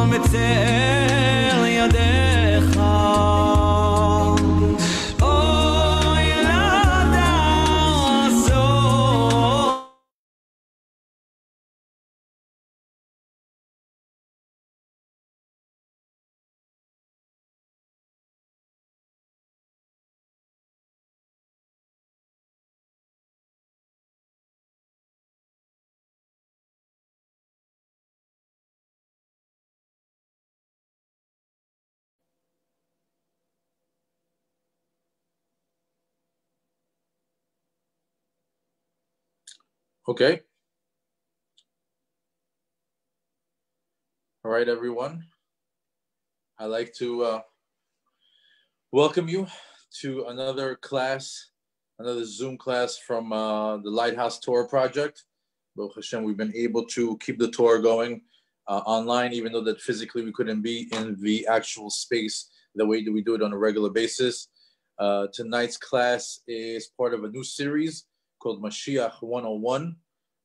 Tom, it's Okay. All right, everyone. I'd like to uh, welcome you to another class, another Zoom class from uh, the Lighthouse Tour Project. Baruch Hashem, we've been able to keep the tour going uh, online, even though that physically we couldn't be in the actual space the way that we do it on a regular basis. Uh, tonight's class is part of a new series called Mashiach 101,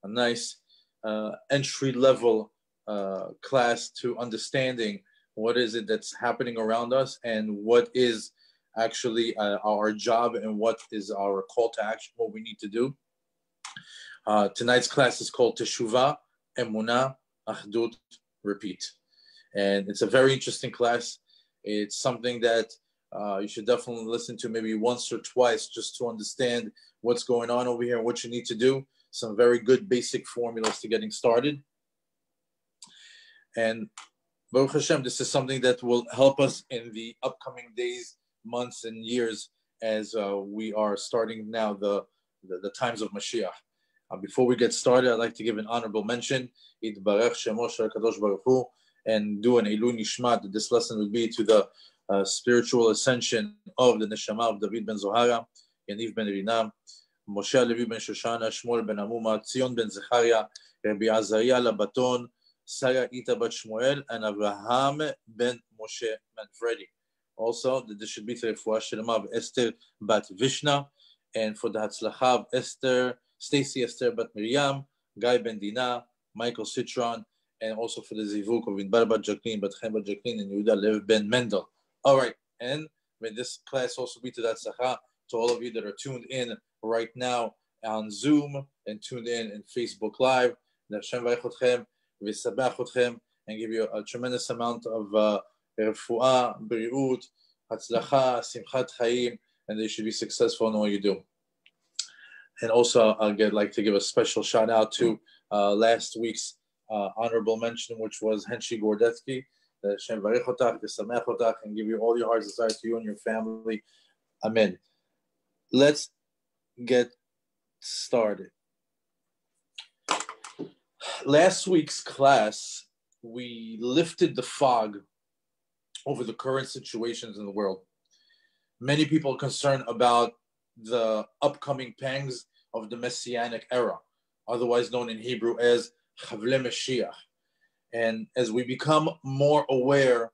a nice uh, entry level uh, class to understanding what is it that's happening around us and what is actually uh, our job and what is our call to action, what we need to do. Uh, tonight's class is called Teshuvah, Emunah, Achdut, Repeat. And it's a very interesting class. It's something that uh, you should definitely listen to maybe once or twice just to understand what's going on over here and what you need to do. Some very good basic formulas to getting started. And Baruch Hashem, this is something that will help us in the upcoming days, months, and years as uh, we are starting now the, the, the times of Mashiach. Uh, before we get started, I'd like to give an honorable mention, and do an Ilui Nishmat. This lesson would be to the uh, spiritual ascension of the neshama of David ben Zohara, Yaniv ben Rina, Moshe Levi ben Shoshana, Shmuel ben Amuma, Tzion ben Zecharia, Rabbi Azariah Labaton, Sarah Ita bat Shmuel, and Abraham ben Moshe Manfredi. Also, that should be to Refuah of Esther bat Vishna, and for the Hatzlacha of Esther, Stacy Esther bat Miriam, Guy ben Dina, Michael Citron, and also for the Zivug of Inbar bat Jacqueline, bat Chem bat Jacqueline, and Yehuda Lev ben Mendel. All right, and may this class also be to that Sacha, to all of you that are tuned in right now on Zoom and tuned in in Facebook Live. And give you a tremendous amount of uh, refuah, beriut, hatzlacha, simchat chaim, and they should be successful in all you do. And also, I'd like to give a special shout out to uh, last week's uh, honorable mention, which was Henshi Gordetsky. And give you all your heart's desires to you and your family. Amen. Let's get started. Last week's class, we lifted the fog over the current situations in the world. Many people are concerned about the upcoming pangs of the Messianic era, otherwise known in Hebrew as Chavle Mashiach. And as we become more aware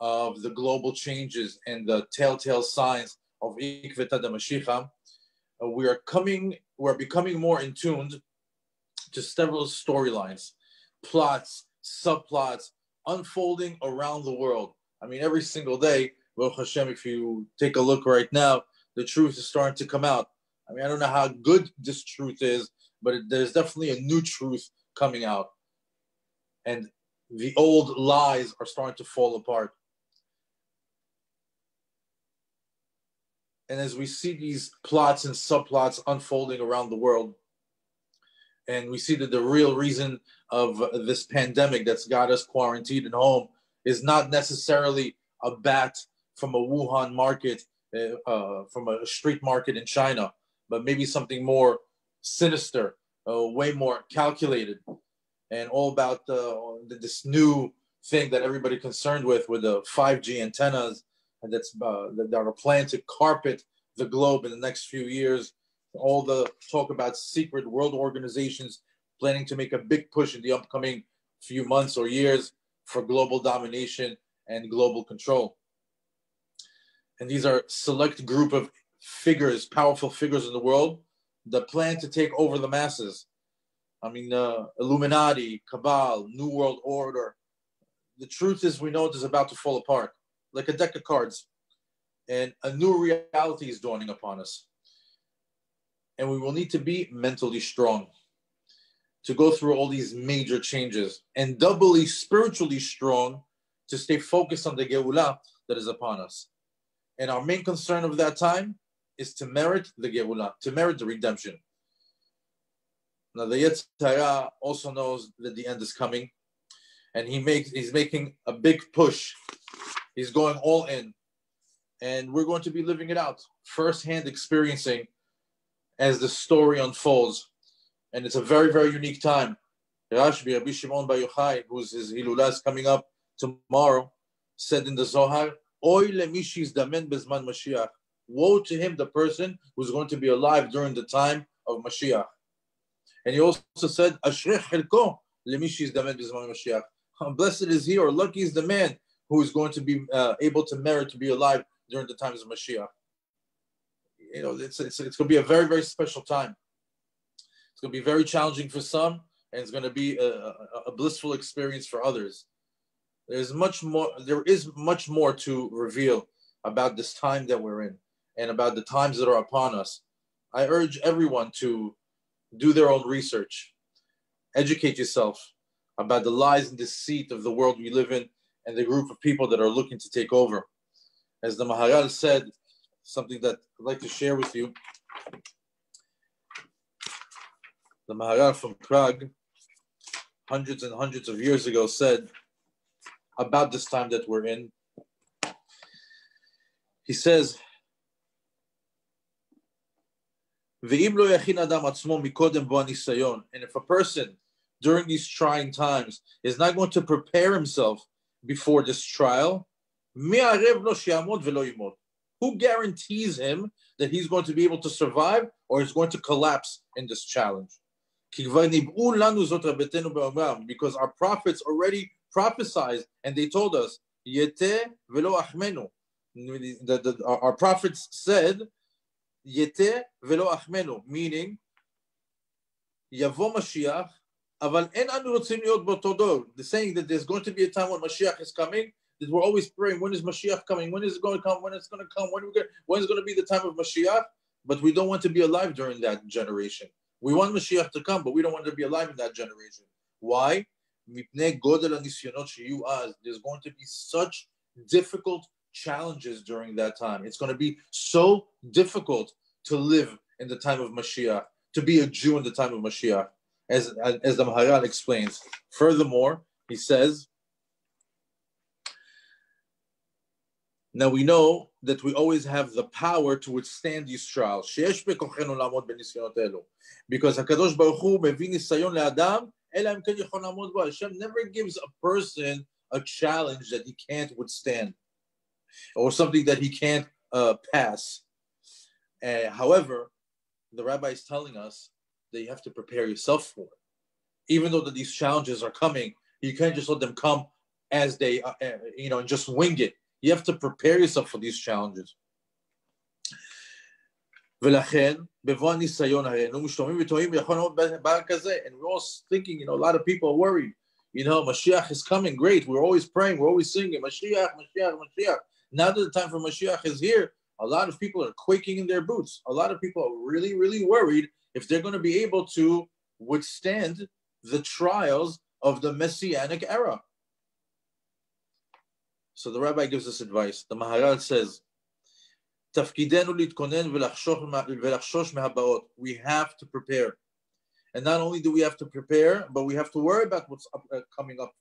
of the global changes and the telltale signs of Ikveta de Mashiach, uh, we are coming, we're becoming more in tuned to several storylines, plots, subplots unfolding around the world. I mean, every single day, Baruch Hashem, if you take a look right now, the truth is starting to come out. I mean, I don't know how good this truth is, but it, there's definitely a new truth coming out. And the old lies are starting to fall apart. And as we see these plots and subplots unfolding around the world, and we see that the real reason of this pandemic that's got us quarantined at home is not necessarily a bat from a Wuhan market, uh, uh, from a street market in China, but maybe something more sinister, uh, way more calculated, and all about this new thing that everybody concerned with, with the 5G antennas, and that's uh, that are planned to carpet the globe in the next few years. All the talk about secret world organizations planning to make a big push in the upcoming few months or years for global domination and global control. And these are select group of figures, powerful figures in the world that plan to take over the masses. I mean, uh, Illuminati, Cabal, New World Order, the truth is we know it is about to fall apart, like a deck of cards. And a new reality is dawning upon us. And we will need to be mentally strong to go through all these major changes and doubly spiritually strong to stay focused on the Geulah that is upon us. And our main concern of that time is to merit the Geulah, to merit the redemption. Now the Yetzer Hara also knows that the end is coming, and he makes he's making a big push. He's going all in, and we're going to be living it out, firsthand experiencing as the story unfolds. And it's a very, very unique time. Rashbi, Rabbi Shimon Bar Yochai, who's his Hilulah is coming up tomorrow, said in the Zohar, Oy lemishis damen bezman Mashiach. Woe to him, the person who's going to be alive during the time of Mashiach. And he also said, Mashiach. Blessed is he, or lucky is the man who is going to be uh, able to merit to be alive during the times of Mashiach. You know, it's, it's, it's going to be a very, very special time. It's going to be very challenging for some, and it's going to be a, a, a blissful experience for others. There's much more. There is much more to reveal about this time that we're in, and about the times that are upon us. I urge everyone to do their own research, educate yourself about the lies and deceit of the world we live in, and the group of people that are looking to take over. As the Maharal said, something that I'd like to share with you. The Maharal from Prague, hundreds and hundreds of years ago, said about this time that we're in. He says, and if a person during these trying times is not going to prepare himself before this trial, who guarantees him that he's going to be able to survive or is going to collapse in this challenge? Because our prophets already prophesied and they told us. The, the, our prophets said, Yete velo achmenu, meaning, Yavo Mashiach, אבל אין אנו רוצים להיות באותו דור. The saying that there's going to be a time when Mashiach is coming, that we're always praying, when is Mashiach coming? When is it going to come? When it's going to come? When, going, when is going to be the time of Mashiach? But we don't want to be alive during that generation. We want Mashiach to come, but we don't want to be alive in that generation. Why? There's going to be such difficult challenges during that time. It's going to be so difficult to live in the time of Mashiach, to be a Jew in the time of Mashiach, as, as the Maharal explains. Furthermore, he says, Now we know that we always have the power to withstand these trials. Because HaKadosh Baruch Hu מביא ניסיון לאדם Hashem never gives a person a challenge that he can't withstand or something that he can't uh, pass. Uh, however, the rabbi is telling us that you have to prepare yourself for it. Even though that these challenges are coming, you can't just let them come as they, uh, uh you know, and just wing it. You have to prepare yourself for these challenges. ולכן, בבוא הניסיון הראינו משתוממים ותוהים ויכול להיות בעל כזה. And we're all thinking, you know, a lot of people are worried. You know, Mashiach is coming, great. We're always praying, we're always singing, Mashiach, Mashiach, Mashiach. Now that the time for Mashiach is here, a lot of people are quaking in their boots. A lot of people are really, really worried if they're going to be able to withstand the trials of the Messianic era. So the rabbi gives us advice. The Maharal says, we have to prepare. And not only do we have to prepare, but we have to worry about what's up, uh, coming up.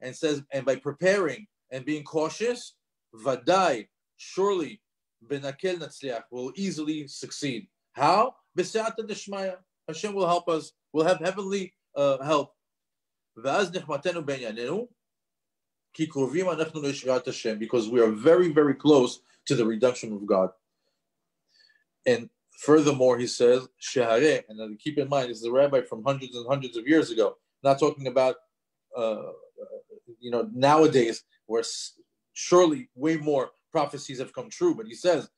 And says, and by preparing, and being cautious, vadai, surely, benakel natzliach, will easily succeed. How? B'seata deshmaya. Hashem will help us. We'll have heavenly uh, help. ואז נחמתנו בענייננו, כי קרובים אנחנו לישועת השם, because we are very, very close to the redemption of God. And furthermore, he says, Shehare, and keep in mind, this is a rabbi from hundreds and hundreds of years ago, not talking about, uh, you know, nowadays, where surely way more prophecies have come true. But he says,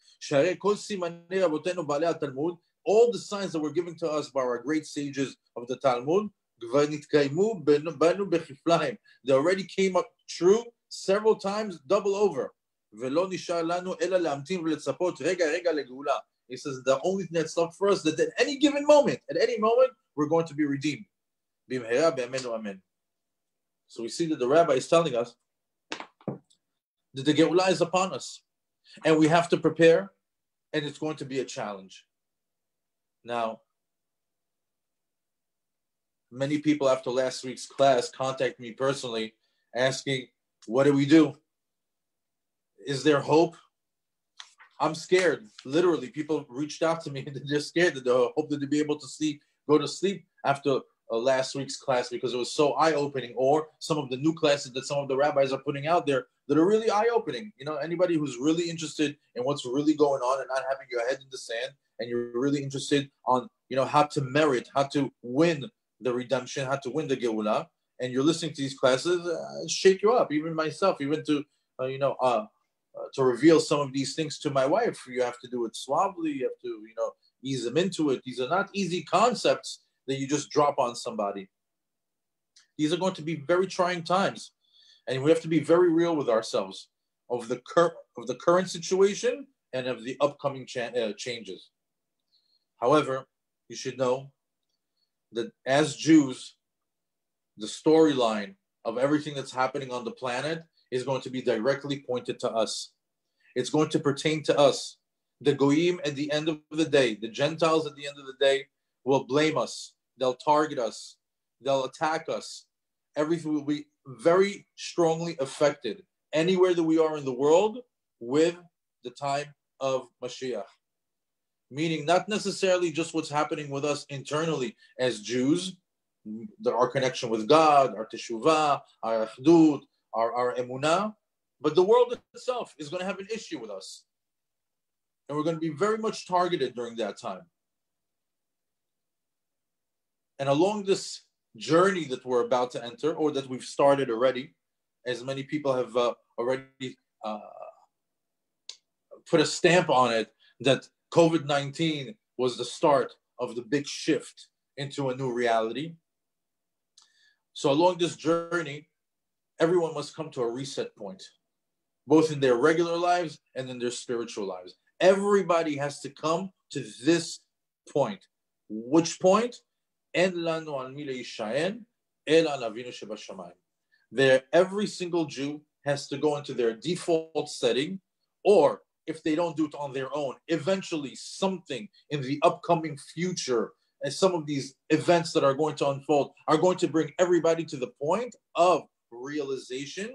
all the signs that were given to us by our great sages of the Talmud, they already came up true several times, double over. He says, the only thing that's left for us that at any given moment, at any moment, we're going to be redeemed. So we see that the rabbi is telling us that the Geulah is upon us. And we have to prepare, and it's going to be a challenge. Now, many people after last week's class contact me personally asking, What do we do? Is there hope? I'm scared. Literally, people reached out to me and they're scared that they hope that they'll be able to sleep, go to sleep after uh, last week's class because it was so eye-opening, or some of the new classes that some of the rabbis are putting out there that are really eye-opening. You know, anybody who's really interested in what's really going on and not having your head in the sand, and you're really interested on, you know, how to merit, how to win the redemption, how to win the Geulah, and you're listening to these classes, uh, shake you up. Even myself, even to, uh, you know, uh, uh, to reveal some of these things to my wife, you have to do it suavely. You have to, you know, ease them into it. These are not easy concepts that you just drop on somebody. These are going to be very trying times, and we have to be very real with ourselves of the cur- of the current situation and of the upcoming cha- uh, changes. However, you should know that as Jews, the storyline of everything that's happening on the planet is going to be directly pointed to us. It's going to pertain to us. The Goyim at the end of the day, the Gentiles at the end of the day, will blame us. They'll target us. They'll attack us. Everything will be very strongly affected anywhere that we are in the world with the time of Mashiach. Meaning, not necessarily just what's happening with us internally as Jews, our connection with God, our teshuvah, our achdut, our, our emunah, but the world itself is going to have an issue with us. And we're going to be very much targeted during that time. And along this journey that we're about to enter, or that we've started already, as many people have uh, already uh, put a stamp on it, that COVID 19 was the start of the big shift into a new reality. So, along this journey, everyone must come to a reset point, both in their regular lives and in their spiritual lives. Everybody has to come to this point. Which point? There, every single Jew has to go into their default setting, or if they don't do it on their own, eventually something in the upcoming future and some of these events that are going to unfold are going to bring everybody to the point of realization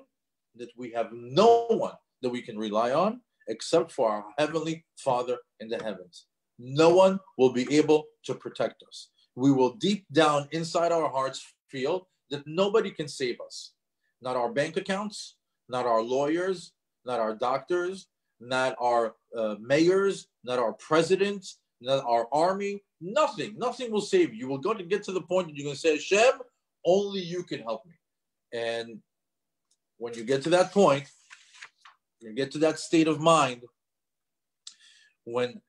that we have no one that we can rely on except for our heavenly Father in the heavens. No one will be able to protect us. We will deep down inside our hearts feel that nobody can save us. Not our bank accounts, not our lawyers, not our doctors, not our uh, mayors, not our presidents, not our army. Nothing, nothing will save you. You will go to get to the point that you're going to say, Hashem, only you can help me. And when you get to that point, you get to that state of mind when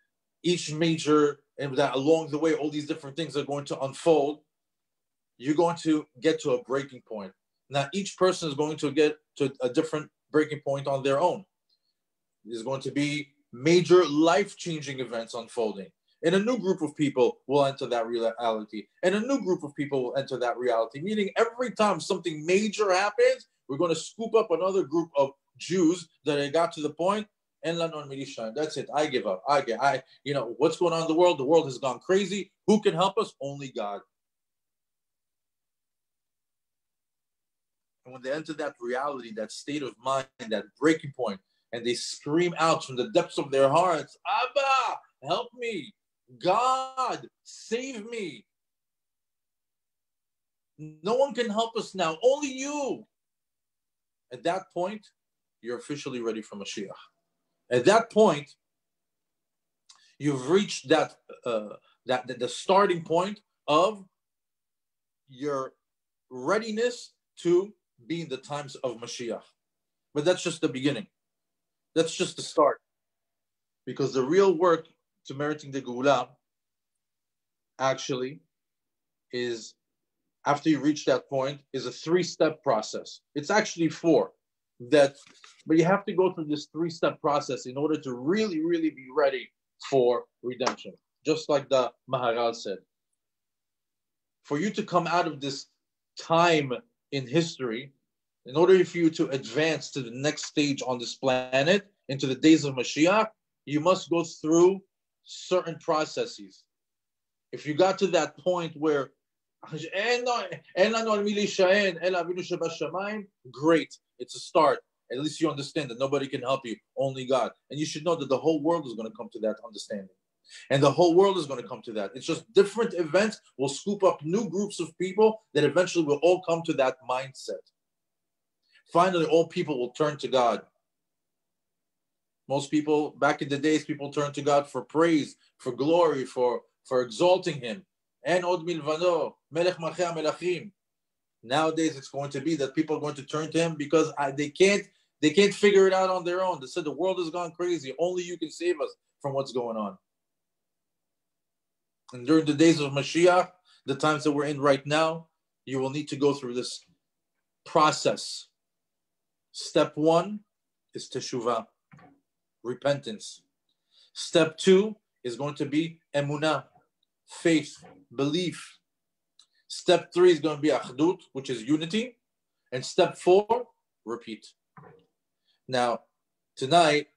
each major and that along the way all these different things are going to unfold you're going to get to a breaking point. Now each person is going to get to a different breaking point on their own. There's going to be major life-changing events unfolding and a new group of people will enter that reality and a new group of people will enter that reality. Meaning every time something major happens we're going to scoop up another group of jews that have got to the point and Lanon Mirishan. That's it. I give up. I get I you know what's going on in the world? The world has gone crazy. Who can help us? Only God. And when they enter that reality, that state of mind, that breaking point, and they scream out from the depths of their hearts, Abba, help me. God, save me. No one can help us now, only you. At that point, you're officially ready for Mashiach. At that point, you've reached that uh, that the starting point of your readiness to be in the times of Mashiach. But that's just the beginning. That's just the start. Because the real work to meriting the Geulah actually is after you reach that point is a three-step process. It's actually four. That, but you have to go through this three-step process in order to really, really be ready for redemption. Just like the Maharal said. For you to come out of this time in history, in order for you to advance to the next stage on this planet, into the days of Mashiach, you must go through certain processes. If you got to that point where great, it's a start. At least you understand that nobody can help you, only God. And you should know that the whole world is going to come to that understanding. And the whole world is going to come to that. It's just different events will scoop up new groups of people that eventually will all come to that mindset. Finally, all people will turn to God. Most people, back in the days, people turned to God for praise, for glory, for, for exalting Him. And od milvano, melech melachim. Nowadays, it's going to be that people are going to turn to Him because I, they can't they can't figure it out on their own. They said the world has gone crazy. Only you can save us from what's going on. And during the days of Mashiach, the times that we're in right now, you will need to go through this process. Step one is teshuvah, repentance. Step two is going to be emunah, faith, belief. Step three is going to be achdut, which is unity. And step four, repeat. Now, tonight,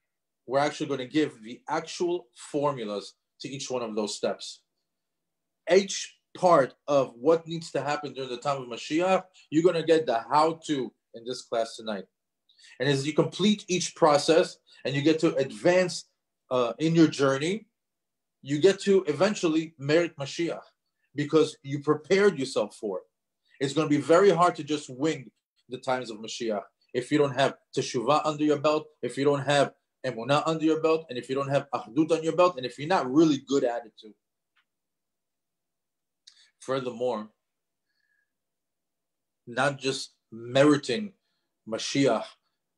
we're actually going to give the actual formulas to each one of those steps each part of what needs to happen during the time of Mashiach, you're going to get the how to in this class tonight. And as you complete each process and you get to advance uh, in your journey, you get to eventually merit Mashiach because you prepared yourself for it. It's going to be very hard to just wing the times of Mashiach if you don't have teshuvah under your belt, if you don't have emunah under your belt, and if you don't have achdut on your belt, and if you're not really good at it too. Furthermore, not just meriting Mashiach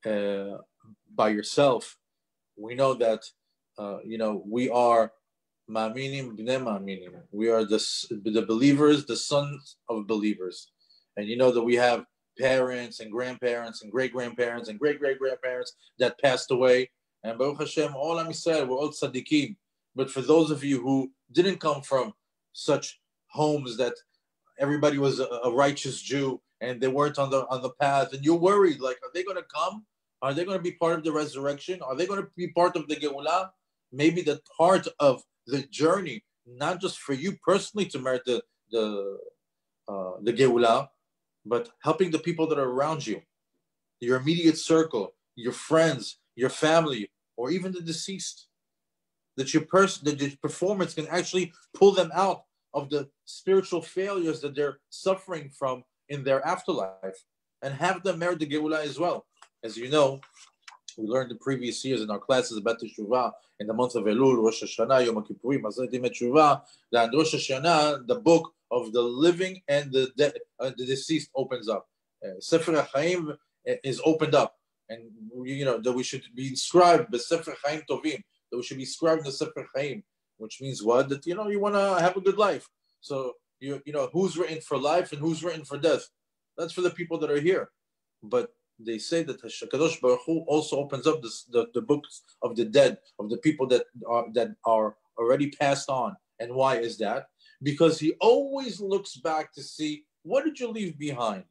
uh, by yourself, we know that uh, you know we are ma'aminim bnei ma'aminim. We are the the believers, the sons of believers, and you know that we have parents and grandparents and great grandparents and great great grandparents that passed away. And Baruch Hashem, all I'm saying, we're all tzaddikim. But for those of you who didn't come from such homes that everybody was a, a righteous Jew and they weren't on the on the path, and you're worried, like, are they going to come? Are they going to be part of the resurrection? Are they going to be part of the Geulah? Maybe the part of the journey, not just for you personally to merit the the uh, the Geulah, but helping the people that are around you, your immediate circle, your friends, your family, or even the deceased. That your person, that your performance can actually pull them out of the spiritual failures that they're suffering from in their afterlife and have them merit the Geulah as well. As you know, we learned in previous years in our classes about Teshuvah in the month of Elul, Rosh Hashanah, Yom Kippurim, Teshuvah, and Rosh Hashanah, the book of the living and the, de- uh, the deceased opens up. Uh, Sefer HaChaim is opened up. And, you know, that we should be inscribed, the Sefer Chaim Tovim, that we should be inscribed in the Sefer Chaim which means what? That you know you want to have a good life. So you you know who's written for life and who's written for death. That's for the people that are here. But they say that Hakadosh Baruch Hu also opens up the the books of the dead of the people that are that are already passed on. And why is that? Because he always looks back to see what did you leave behind.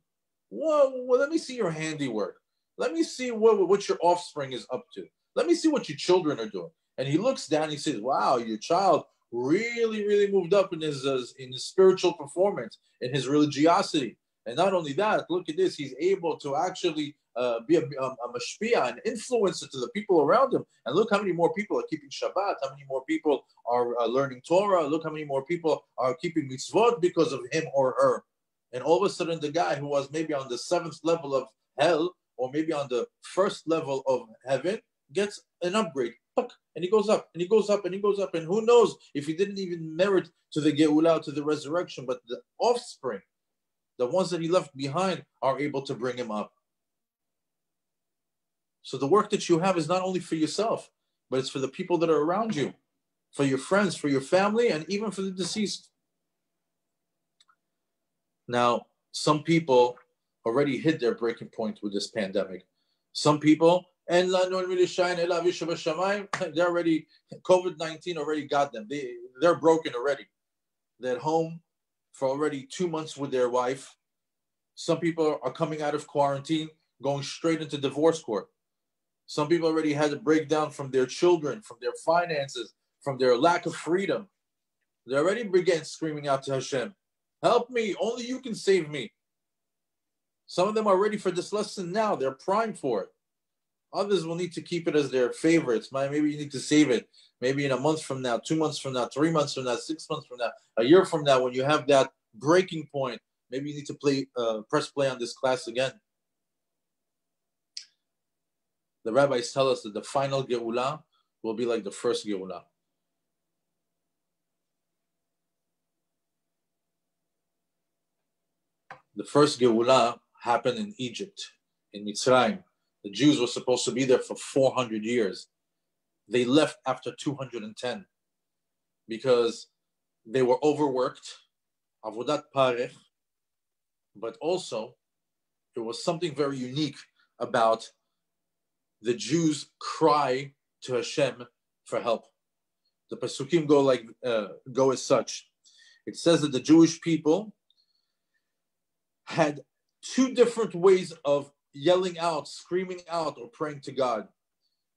Well, well let me see your handiwork. Let me see what, what your offspring is up to. Let me see what your children are doing and he looks down. he says, "Wow, your child really, really moved up in his uh, in his spiritual performance, in his religiosity." And not only that, look at this. He's able to actually uh, be a, a, a mashpia, an influencer to the people around him. And look how many more people are keeping Shabbat, how many more people are uh, learning Torah, look how many more people are keeping mitzvot because of him or her. And all of a sudden, the guy who was maybe on the seventh level of hell or maybe on the first level of heaven gets an upgrade and he goes up and he goes up and he goes up. And who knows if he didn't even merit to the Geulah, to the resurrection, but the offspring, the ones that he left behind, are able to bring him up. So the work that you have is not only for yourself, but it's for the people that are around you, for your friends, for your family, and even for the deceased. Now, some people already hit their breaking point with this pandemic. Some people, and they're already COVID 19 already got them. They, they're broken already. They're at home for already two months with their wife. Some people are coming out of quarantine, going straight into divorce court. Some people already had a breakdown from their children, from their finances, from their lack of freedom. They already began screaming out to Hashem, Help me, only you can save me. Some of them are ready for this lesson now, they're primed for it. Others will need to keep it as their favorites. Maybe you need to save it. Maybe in a month from now, two months from now, three months from now, six months from now, a year from now, when you have that breaking point, maybe you need to play, uh, press play on this class again. The rabbis tell us that the final Geulah will be like the first Geulah. The first Geulah happened in Egypt, in Mitzrayim. The Jews were supposed to be there for 400 years. They left after 210 because they were overworked, avodat parech, but also there was something very unique about the Jews' cry to Hashem for help. The Pasukim go like uh, go as such. It says that the Jewish people had two different ways of yelling out, screaming out, or praying to God.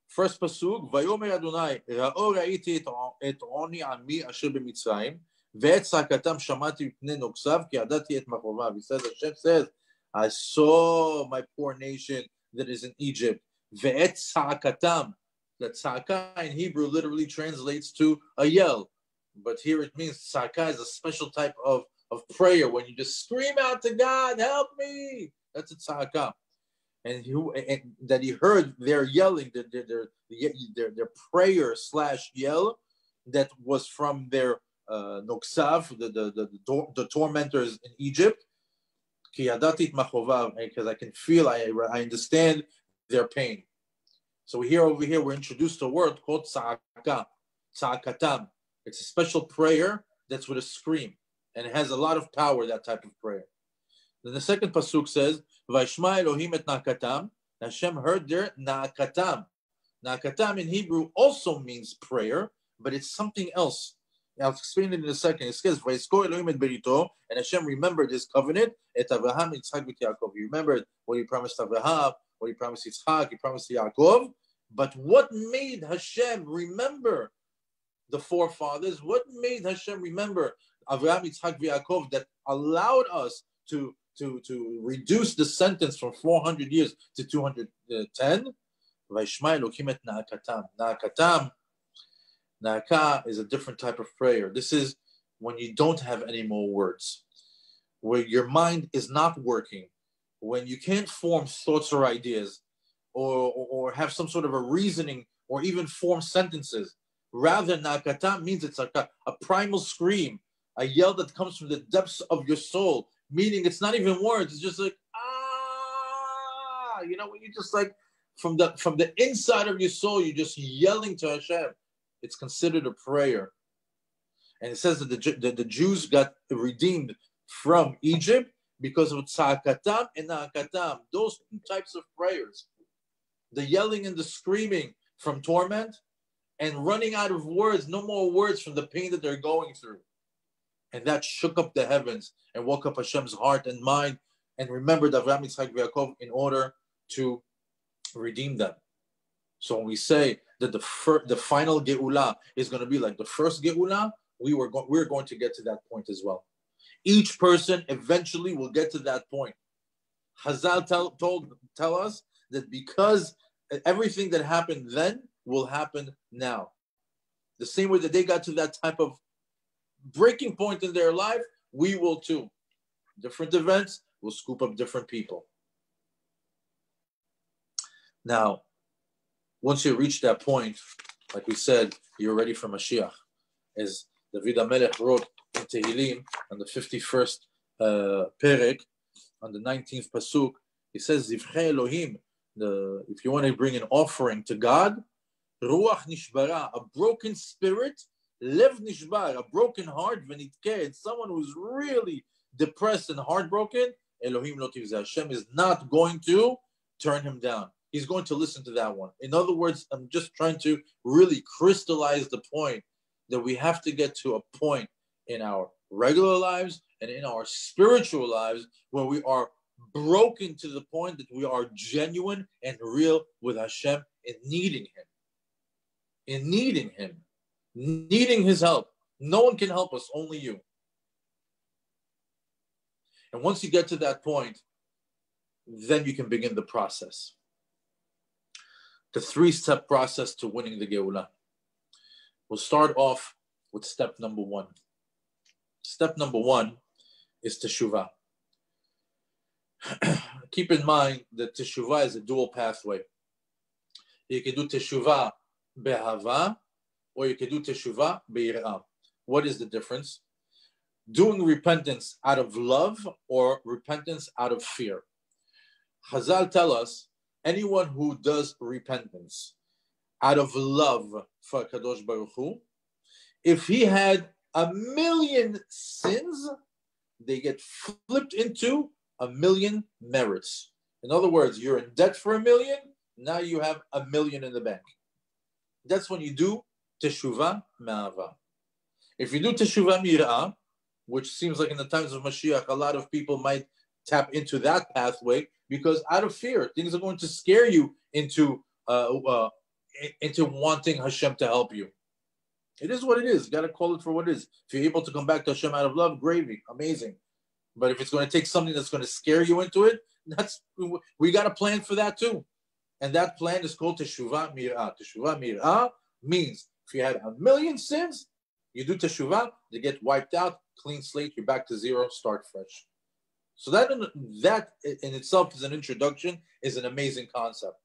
First pasuk, ויאמר אדוני, ראו ראיתי את עוני עמי אשר במצרים, ואת צעקתם שמעתי מפני נוגסיו, כי ידעתי את מכאוביו. He says, Hashem says, I saw my poor nation that is in Egypt. ואת צעקתם. The tzaka in Hebrew literally translates to a yell, but here it means tzaka is a special type of, of prayer when you just scream out to God, help me. That's a tzaka and who and that he heard their yelling, their their their, their prayer slash yell, that was from their uh, the the, the the the tormentors in Egypt. Because I can feel, I I understand their pain. So we here over here we're introduced to a word called tzaka, tzakatam. It's a special prayer that's with a scream, and it has a lot of power. That type of prayer. Then the second pasuk says, "Vayishma Elohim et nakatam." Hashem heard their nakatam. Nakatam in Hebrew also means prayer, but it's something else. I'll explain it in a second. It says, "Vayisko Elohim et berito," and Hashem remembered His covenant. Et Avraham, Yitzchak, et Yaakov. He remembered what He promised Avraham, what He promised Yitzchak, He promised Yaakov. But what made Hashem remember the forefathers? What made Hashem remember Avraham, Yitzchak, Yaakov that allowed us to to, to reduce the sentence from 400 years to 210. Na'akatam. Na'akatam, na'aka is a different type of prayer. This is when you don't have any more words, where your mind is not working, when you can't form thoughts or ideas, or, or, have some sort of a reasoning, or even form sentences. Rather, na'akatam means it's a, a primal scream, a yell that comes from the depths of your soul meaning it's not even words. It's just like ah, you know, when you just like from the from the inside of your soul, you're just yelling to Hashem. It's considered a prayer, and it says that the the, the Jews got redeemed from Egypt because of tzakatam and naakatam. Those two types of prayers, the yelling and the screaming from torment, and running out of words, no more words from the pain that they're going through. And that shook up the heavens and woke up Hashem's heart and mind and remembered Avraham, Yitzchak, Yaakov in order to redeem them. So when we say that the fir- the final Geula is going to be like the first Geula, we were go- we're going to get to that point as well. Each person eventually will get to that point. Hazal tell, told tell us that because everything that happened then will happen now. The same way that they got to that type of breaking point in their life, we will too. Different events will scoop up different people. Now, once you reach that point, like we said, you're ready for Mashiach. As David HaMelech wrote in Tehillim on the 51st uh, Perek, on the 19th Pasuk, he says, Zivche Elohim, the, if you want to bring an offering to God, Ruach Nishbara, a broken spirit Lev nishbar, a broken heart, v'nitke, someone who's really depressed and heartbroken, Elohim lo tivzeh. Hashem is not going to turn him down. He's going to listen to that one. In other words, I'm just trying to really crystallize the point that we have to get to a point in our regular lives and in our spiritual lives where we are broken to the point that we are genuine and real with Hashem in needing Him. In needing Him, needing His help. No one can help us, only you. And once you get to that point, then you can begin the process. The three step process to winning the Geulah. We'll start off with step number one. Step number one is teshuvah. Keep in mind that teshuvah is a dual pathway. You can do teshuvah behava, or you can do teshuvah. What is the difference? Doing repentance out of love or repentance out of fear. Hazal tell us anyone who does repentance out of love for Kadosh Baruch Hu, if he had a million sins, they get flipped into a million merits. In other words, you're in debt for a million, now you have a million in the bank. That's when you do teshuvah me'ava. If you do teshuvah mir'ah, which seems like in the times of Mashiach, a lot of people might tap into that pathway because out of fear, things are going to scare you into uh, uh, into wanting Hashem to help you. It is what it is. You got to call it for what it is. If you're able to come back to Hashem out of love, gravy, amazing. But if it's going to take something that's going to scare you into it, that's we got a plan for that too. And that plan is called Teshuvah Mir'ah. Teshuvah Mir'ah means if you had a million sins, you do Teshuvah, they get wiped out, clean slate, you're back to zero, start fresh. So that in, that in itself is an introduction, is an amazing concept.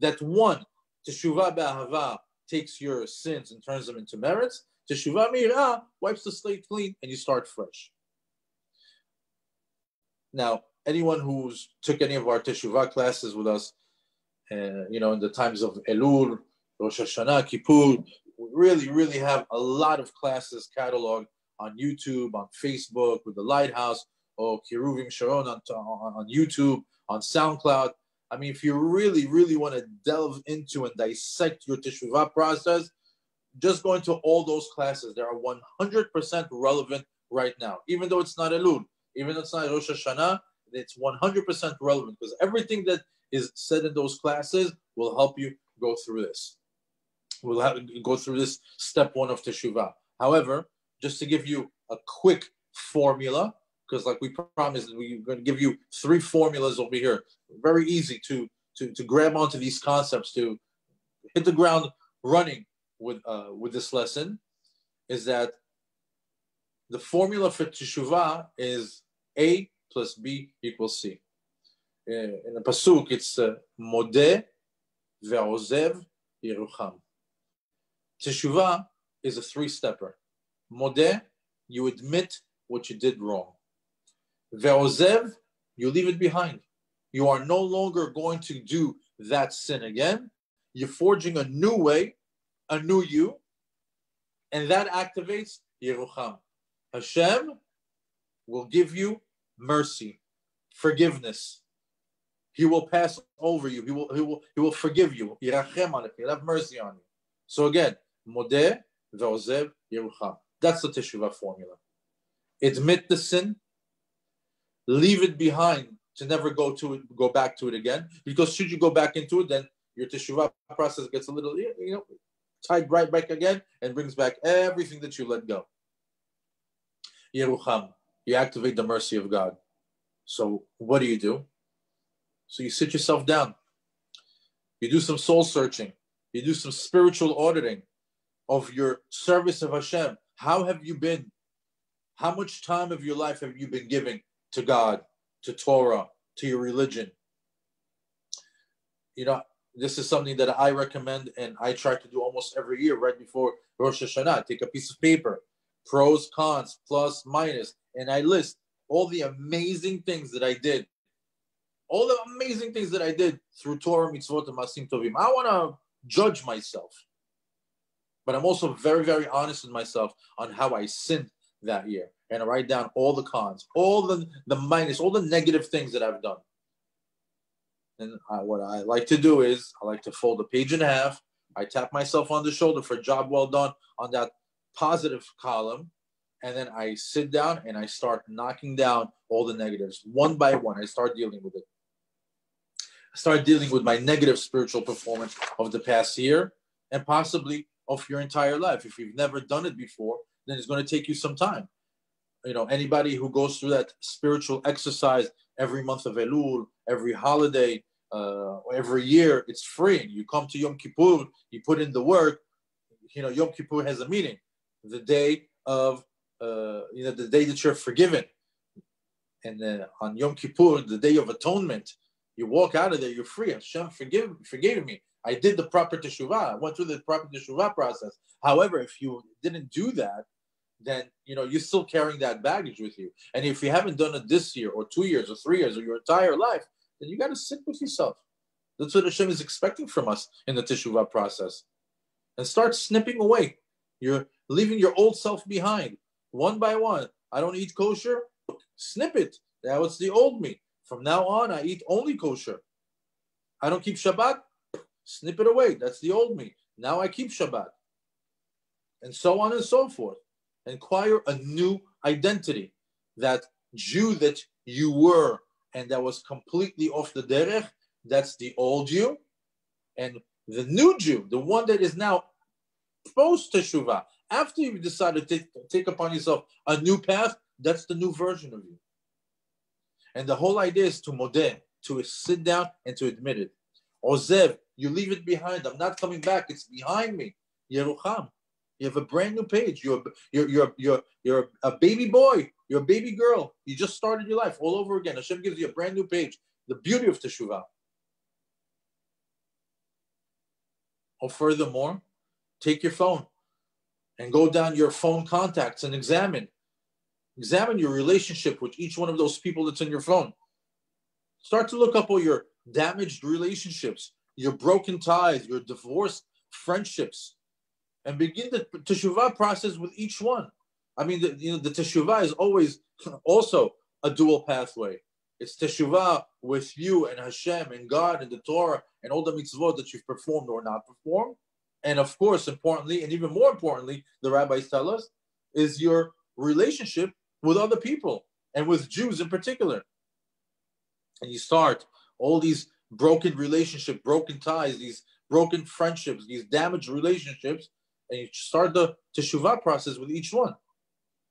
That one, Teshuvah Ba'ahava takes your sins and turns them into merits. Teshuvah Mir'ah wipes the slate clean and you start fresh. Now, anyone who's took any of our Teshuvah classes with us, uh, you know, in the times of Elul, Rosh Hashanah, Kippur, really, really have a lot of classes cataloged on YouTube, on Facebook, with the Lighthouse, or Kiruvim Sharon on, on, YouTube, on SoundCloud. I mean, if you really, really want to delve into and dissect your Teshuvah process, just go into all those classes. They are 100% relevant right now, even though it's not Elul, even though it's not Rosh Hashanah, it's 100% relevant because everything that is said in those classes will help you go through this. We'll have, go through this step one of Teshuvah. However, just to give you a quick formula, because like we promised, we're going to give you three formulas over here. Very easy to to to grab onto these concepts to hit the ground running with uh, with this lesson. Is that the formula for teshuvah is A plus B equals C. In the pasuk, it's uh, modeh ve'ozev yerucham. Teshuvah is a three-stepper. Modeh, you admit what you did wrong. Ve'ozev, you leave it behind. You are no longer going to do that sin again. You're forging a new way, a new you, and that activates Yerucham. Hashem will give you mercy, forgiveness. He will pass over you. He will, he will, he will forgive you. He'll have mercy on you. So again, Modeh, Ve'ozev, Yerucham. That's the Teshuvah formula. Admit the sin, leave it behind to never go to it, go back to it again. Because should you go back into it, then your teshuvah process gets a little, you know, tied right back again and brings back everything that you let go. Yerucham, you activate the mercy of God. So what do you do? So you sit yourself down. You do some soul searching. You do some spiritual auditing of your service of Hashem. How have you been? How much time of your life have you been giving to God, to Torah, to your religion. You know, this is something that I recommend and I try to do almost every year right before Rosh Hashanah. Take a piece of paper, pros, cons, plus, minus, and I list all the amazing things that I did. All the amazing things that I did through Torah, mitzvot, and ma'asim tovim. I want to judge myself. But I'm also very, very honest with myself on how I sinned that year. and I write down all the cons, all the the minus, all the negative things that I've done. And I, what I like to do is I like to fold a page in half. I tap myself on the shoulder for job well done on that positive column, and then I sit down and I start knocking down all the negatives one by one. I start dealing with it. I start dealing with my negative spiritual performance of the past year and possibly of your entire life. If you've never done it before, then it's going to take you some time. You know, anybody who goes through that spiritual exercise every month of Elul, every holiday, uh, every year, it's free. You come to Yom Kippur, you put in the work. You know, Yom Kippur has a meaning. The day of, uh, you know, the day that you're forgiven. And then on Yom Kippur, the day of atonement, you walk out of there, you're free. Hashem forgive, forgave me. I did the proper teshuvah. I went through the proper teshuvah process. However, if you didn't do that, then you know you're still carrying that baggage with you. And if you haven't done it this year or two years or three years or your entire life, then you got to sit with yourself. That's what Hashem is expecting from us in the teshuvah process, and start snipping away. You're leaving your old self behind, one by one. I don't eat kosher. Snip it. That was the old me. From now on, I eat only kosher. I don't keep Shabbat snip it away. That's the old me. Now I keep Shabbat. And so on and so forth. Acquire a new identity. That Jew that you were and that was completely off the derech, that's the old Jew. And the new Jew, the one that is now post teshuvah, after you've decided to take, take upon yourself a new path, that's the new version of you. And the whole idea is to modeh, to sit down and to admit it. Ozev, you leave it behind. I'm not coming back. It's behind me. Yerucham. You have a brand new page. You're, you're, you're, you're, you're a baby boy. You're a baby girl. You just started your life all over again. Hashem gives you a brand new page. The beauty of Teshuvah. Or furthermore, take your phone and go down your phone contacts and examine. Examine your relationship with each one of those people that's in your phone. Start to look up all your damaged relationships your broken ties, your divorced friendships, and begin the teshuvah process with each one. I mean, the, you know, the teshuvah is always also a dual pathway. It's teshuvah with you and Hashem and God and the Torah and all the mitzvot that you've performed or not performed. And of course, importantly, and even more importantly, the rabbis tell us, is your relationship with other people and with Jews in particular. And you start all these broken relationship, broken ties, these broken friendships, these damaged relationships, and you start the teshuvah process with each one.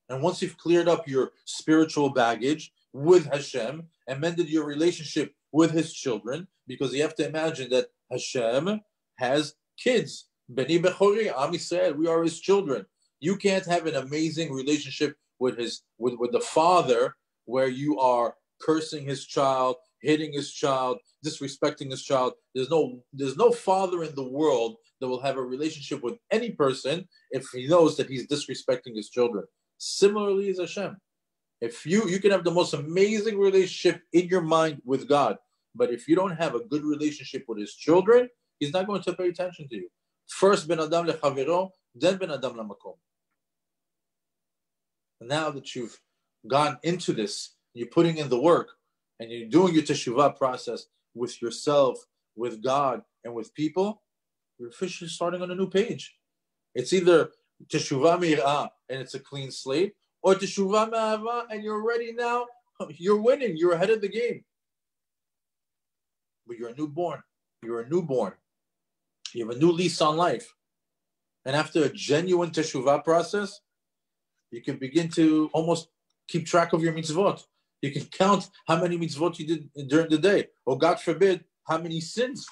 And once you've cleared up your spiritual baggage with Hashem and mended your relationship with His children, because you have to imagine that Hashem has kids. Beni Bechori, Am Yisrael, we are His children. You can't have an amazing relationship with His with, with the Father where you are cursing His child, hitting his child, disrespecting his child. There's no there's no father in the world that will have a relationship with any person if he knows that he's disrespecting his children. Similarly, is Hashem. If you you can have the most amazing relationship in your mind with God, but if you don't have a good relationship with his children, he's not going to pay attention to you. First ben adam lechaviro, then ben adam lamakom. Now that you've gone into this, you're putting in the work, and you're doing your teshuvah process with yourself, with God, and with people, you're officially starting on a new page. It's either teshuvah mir'ah and it's a clean slate, or teshuvah ma'ava and you're ready now. You're winning. You're ahead of the game. But you're a newborn. You're a newborn. You have a new lease on life. And after a genuine teshuvah process, you can begin to almost keep track of your mitzvot. You can count how many mitzvot you did during the day, or God forbid, how many sins,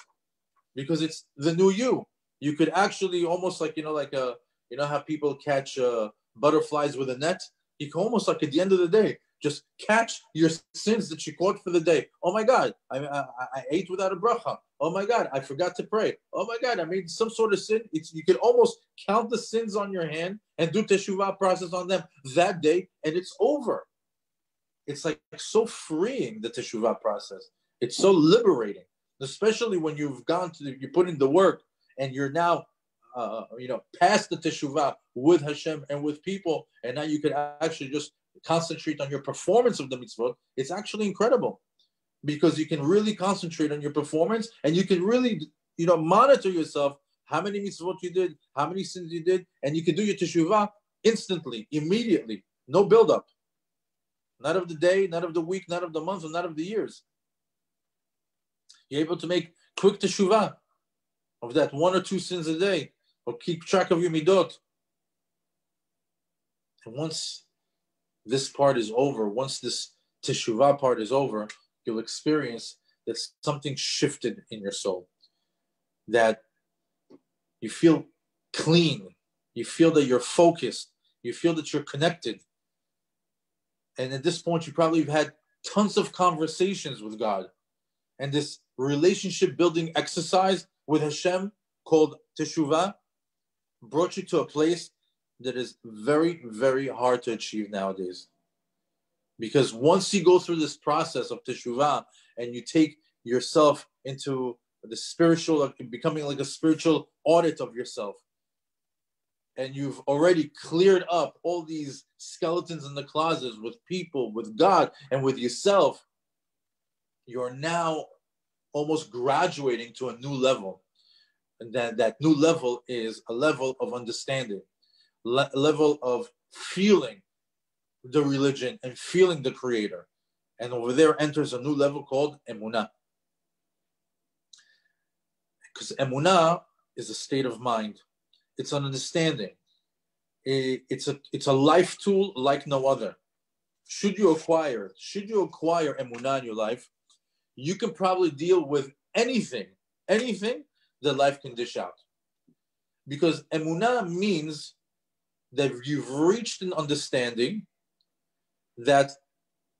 because it's the new you. You could actually almost like you know, like a uh, you know how people catch uh, butterflies with a net. You can almost like at the end of the day just catch your sins that you caught for the day. Oh my God, I, I, I ate without a bracha. Oh my God, I forgot to pray. Oh my God, I made some sort of sin. It's, you can almost count the sins on your hand and do teshuvah process on them that day, and it's over it's like so freeing the teshuvah process. It's so liberating, especially when you've gone to the, you put in the work and you're now, uh, you know, past the teshuvah with Hashem and with people, and now you can actually just concentrate on your performance of the mitzvot, it's actually incredible because you can really concentrate on your performance and you can really, you know, monitor yourself how many mitzvot you did, how many sins you did, and you can do your teshuvah instantly, immediately, no buildup. Not of the day, not of the week, not of the month, and not of the years. You're able to make quick teshuvah of that one or two sins a day, or keep track of your midot. And once this part is over, once this teshuvah part is over, you'll experience that something shifted in your soul. That you feel clean, you feel that you're focused, you feel that you're connected. And at this point, you probably have had tons of conversations with God. And this relationship building exercise with Hashem called Teshuvah brought you to a place that is very, very hard to achieve nowadays. Because once you go through this process of Teshuvah and you take yourself into the spiritual, becoming like a spiritual audit of yourself, and you've already cleared up all these skeletons in the closets with people, with God, and with yourself, you're now almost graduating to a new level. And that, that new level is a level of understanding, le- level of feeling the religion and feeling the creator. And over there enters a new level called emunah. Because emunah is a state of mind. It's an understanding. It's a it's a life tool like no other. Should you acquire, should you acquire emunah in your life, you can probably deal with anything, anything that life can dish out. Because emunah means that you've reached an understanding that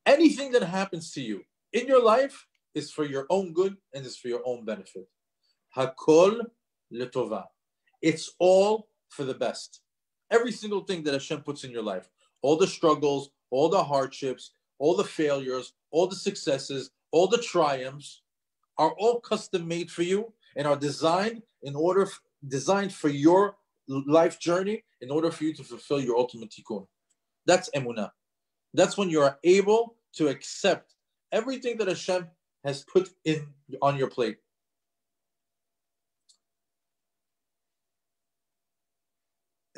anything that happens to you in your life is for your own good and is for your own benefit. Hakol letova. It's all for the best. Every single thing that Hashem puts in your life, all the struggles, all the hardships, all the failures, all the successes, all the triumphs are all custom made for you and are designed in order designed for your life journey in order for you to fulfill your ultimate tikkun. That's emunah. That's when you are able to accept everything that Hashem has put in on your plate.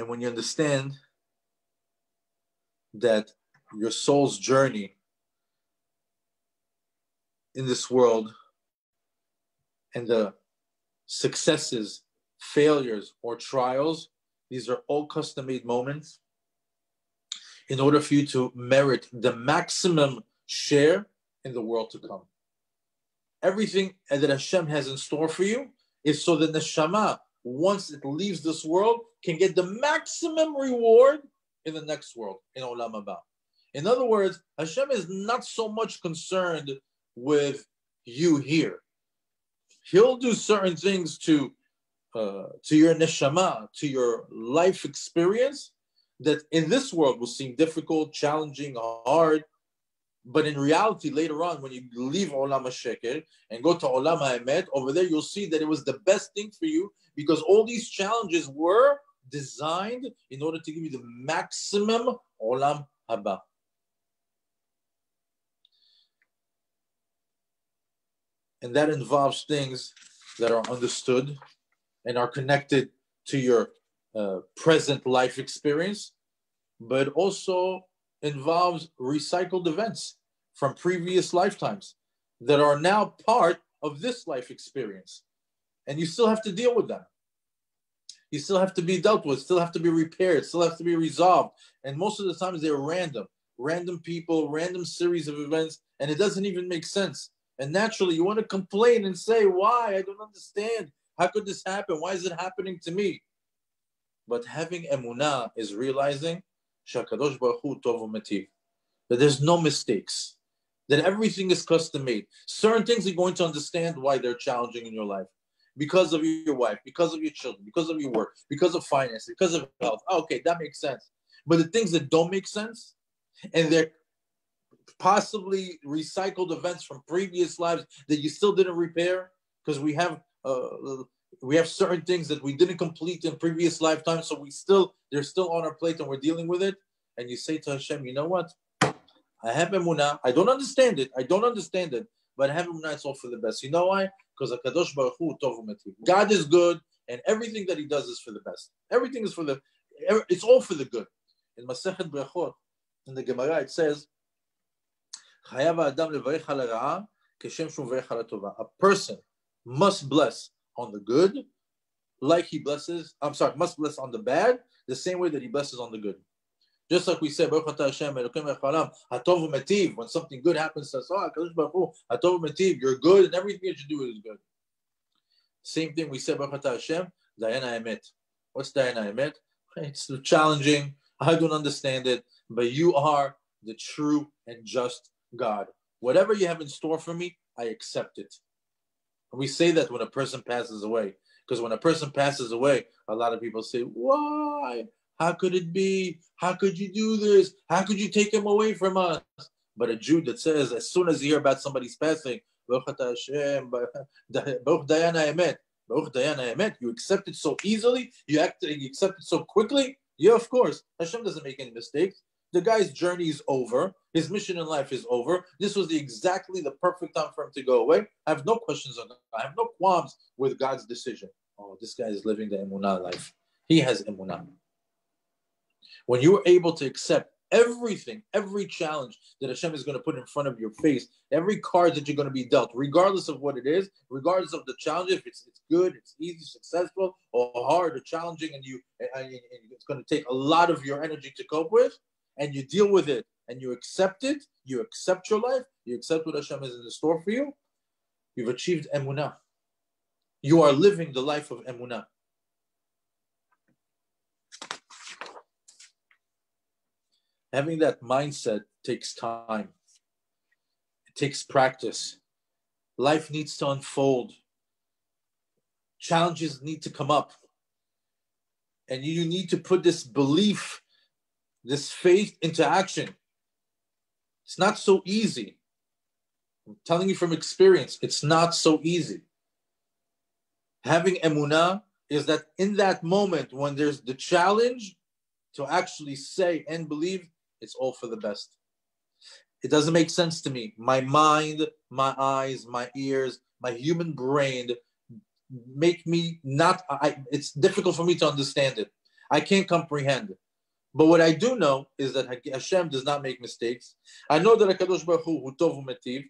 And when you understand that your soul's journey in this world and the successes, failures, or trials, these are all custom made moments in order for you to merit the maximum share in the world to come. Everything that Hashem has in store for you is so that the neshama, once it leaves this world, can get the maximum reward in the next world, in Olam Haba. In other words, Hashem is not so much concerned with you here. He'll do certain things to uh, to your neshama, to your life experience, that in this world will seem difficult, challenging, hard. But in reality, later on, when you leave Olam HaSheker and go to Olam HaEmet, over there you'll see that it was the best thing for you because all these challenges were designed in order to give you the maximum Olam Haba. And that involves things that are understood and are connected to your uh, present life experience, but also involves recycled events from previous lifetimes that are now part of this life experience. And you still have to deal with them. You still have to be dealt with, still have to be repaired, still have to be resolved. And most of the times they're random, random people, random series of events, and it doesn't even make sense. And naturally, you want to complain and say, Why? I don't understand. How could this happen? Why is it happening to me? But having emunah is realizing Shakadosh Baruch Hu Tov that there's no mistakes, that everything is custom made. Certain things you're going to understand why they're challenging in your life because of your wife, because of your children, because of your work, because of finance, because of health. Oh, okay, that makes sense. But the things that don't make sense, and they're possibly recycled events from previous lives that you still didn't repair because we have uh, we have certain things that we didn't complete in previous lifetimes so we still they're still on our plate and we're dealing with it and you say to Hashem you know what I have emunah. I don't understand it. I don't understand it, but emunah. It's all for the best. You know why? Because Hakadosh Baruch Hu. God is good, and everything that He does is for the best. Everything is for the. It's all for the good. In Masechet Brachot, in the Gemara, it says, "Chayav adam levarich al ha'ra'ah keshem shum levarich al ha'tova." A person must bless on the good, like he blesses. I'm sorry, must bless on the bad, the same way that he blesses on the good. Just like we said, Baruch Hashem, Hatov Metiv, when something good happens to us, oh, Hatov Metiv, you're good and everything that you do is good. Same thing we said, Baruch Hashem, Dayana Emet. What's Dayana Emet? It's challenging. I don't understand it, but you are the true and just God. Whatever you have in store for me, I accept it. And we say that when a person passes away. Because when a person passes away, a lot of people say, Why? How could it be? How could you do this? How could you take him away from us? But a Jew that says, as soon as you hear about somebody's passing, you accept it so easily, you act, you accept it so quickly. Yeah, of course. Hashem doesn't make any mistakes. The guy's journey is over. His mission in life is over. This was the, exactly the perfect time for him to go away. I have no questions on that. I have no qualms with God's decision. Oh, this guy is living the emunah life. He has emunah. When you're able to accept everything, every challenge that Hashem is going to put in front of your face, every card that you're going to be dealt, regardless of what it is, regardless of the challenge, if it's, it's good, it's easy, successful, or hard or challenging, and you and, and it's going to take a lot of your energy to cope with, and you deal with it and you accept it, you accept your life, you accept what Hashem is in the store for you, you've achieved emunah. You are living the life of emunah. Having that mindset takes time. It takes practice. Life needs to unfold. Challenges need to come up. And you need to put this belief, this faith into action. It's not so easy. I'm telling you from experience, it's not so easy. Having emunah is that in that moment when there's the challenge to actually say and believe, it's all for the best. It doesn't make sense to me. My mind, my eyes, my ears, my human brain make me not, I, it's difficult for me to understand it. I can't comprehend it. But what I do know is that Hashem does not make mistakes. I know that HaKadosh Baruch Hu hu tov u'metiv.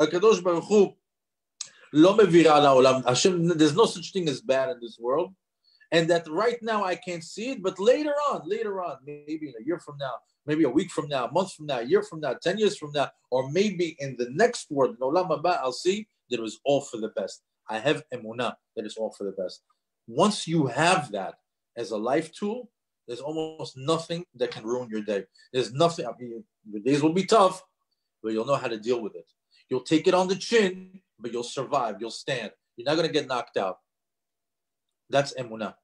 HaKadosh Baruch Hu. Hashem, there's no such thing as bad in this world. And that right now I can't see it, but later on, later on, maybe in a year from now, maybe a week from now, a month from now, a year from now, 10 years from now, or maybe in the next world, I'll see that it was all for the best. I have emunah that is all for the best. Once you have that as a life tool, there's almost nothing that can ruin your day. There's nothing, I mean, your days will be tough, but you'll know how to deal with it. You'll take it on the chin, but you'll survive. You'll stand. You're not going to get knocked out. That's emunah.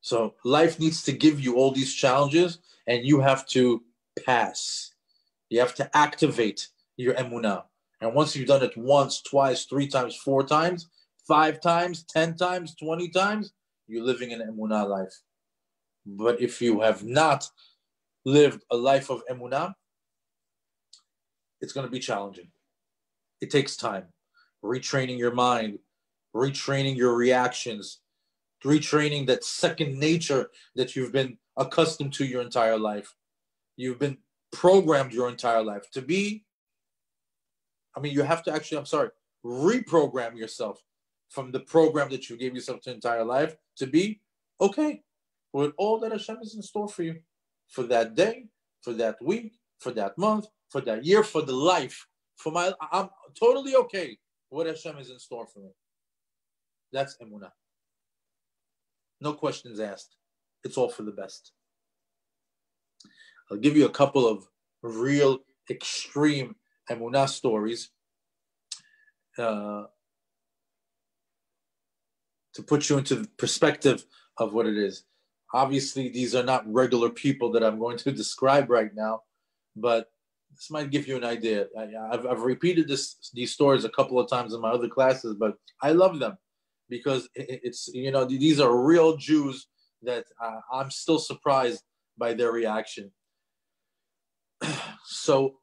So life needs to give you all these challenges, and you have to pass. You have to activate your emunah. And once you've done it once, twice, three times, four times, five times, ten times, twenty times, you're living an emunah life. But if you have not lived a life of emunah, it's going to be challenging. It takes time. Retraining your mind, retraining your reactions, retraining that second nature that you've been accustomed to your entire life. You've been programmed your entire life to be. I mean, you have to actually, I'm sorry, reprogram yourself from the program that you gave yourself to entire life to be okay with all that Hashem is in store for you for that day, for that week, for that month, for that year, for the life. For my, I'm totally okay what Hashem is in store for me. That's emunah. No questions asked. It's all for the best. I'll give you a couple of real extreme emunah stories uh, to put you into the perspective of what it is. Obviously, these are not regular people that I'm going to describe right now, but this might give you an idea. I, have I've repeated this these stories a couple of times in my other classes, but I love them because it's you know these are real Jews that uh, I'm still surprised by their reaction. So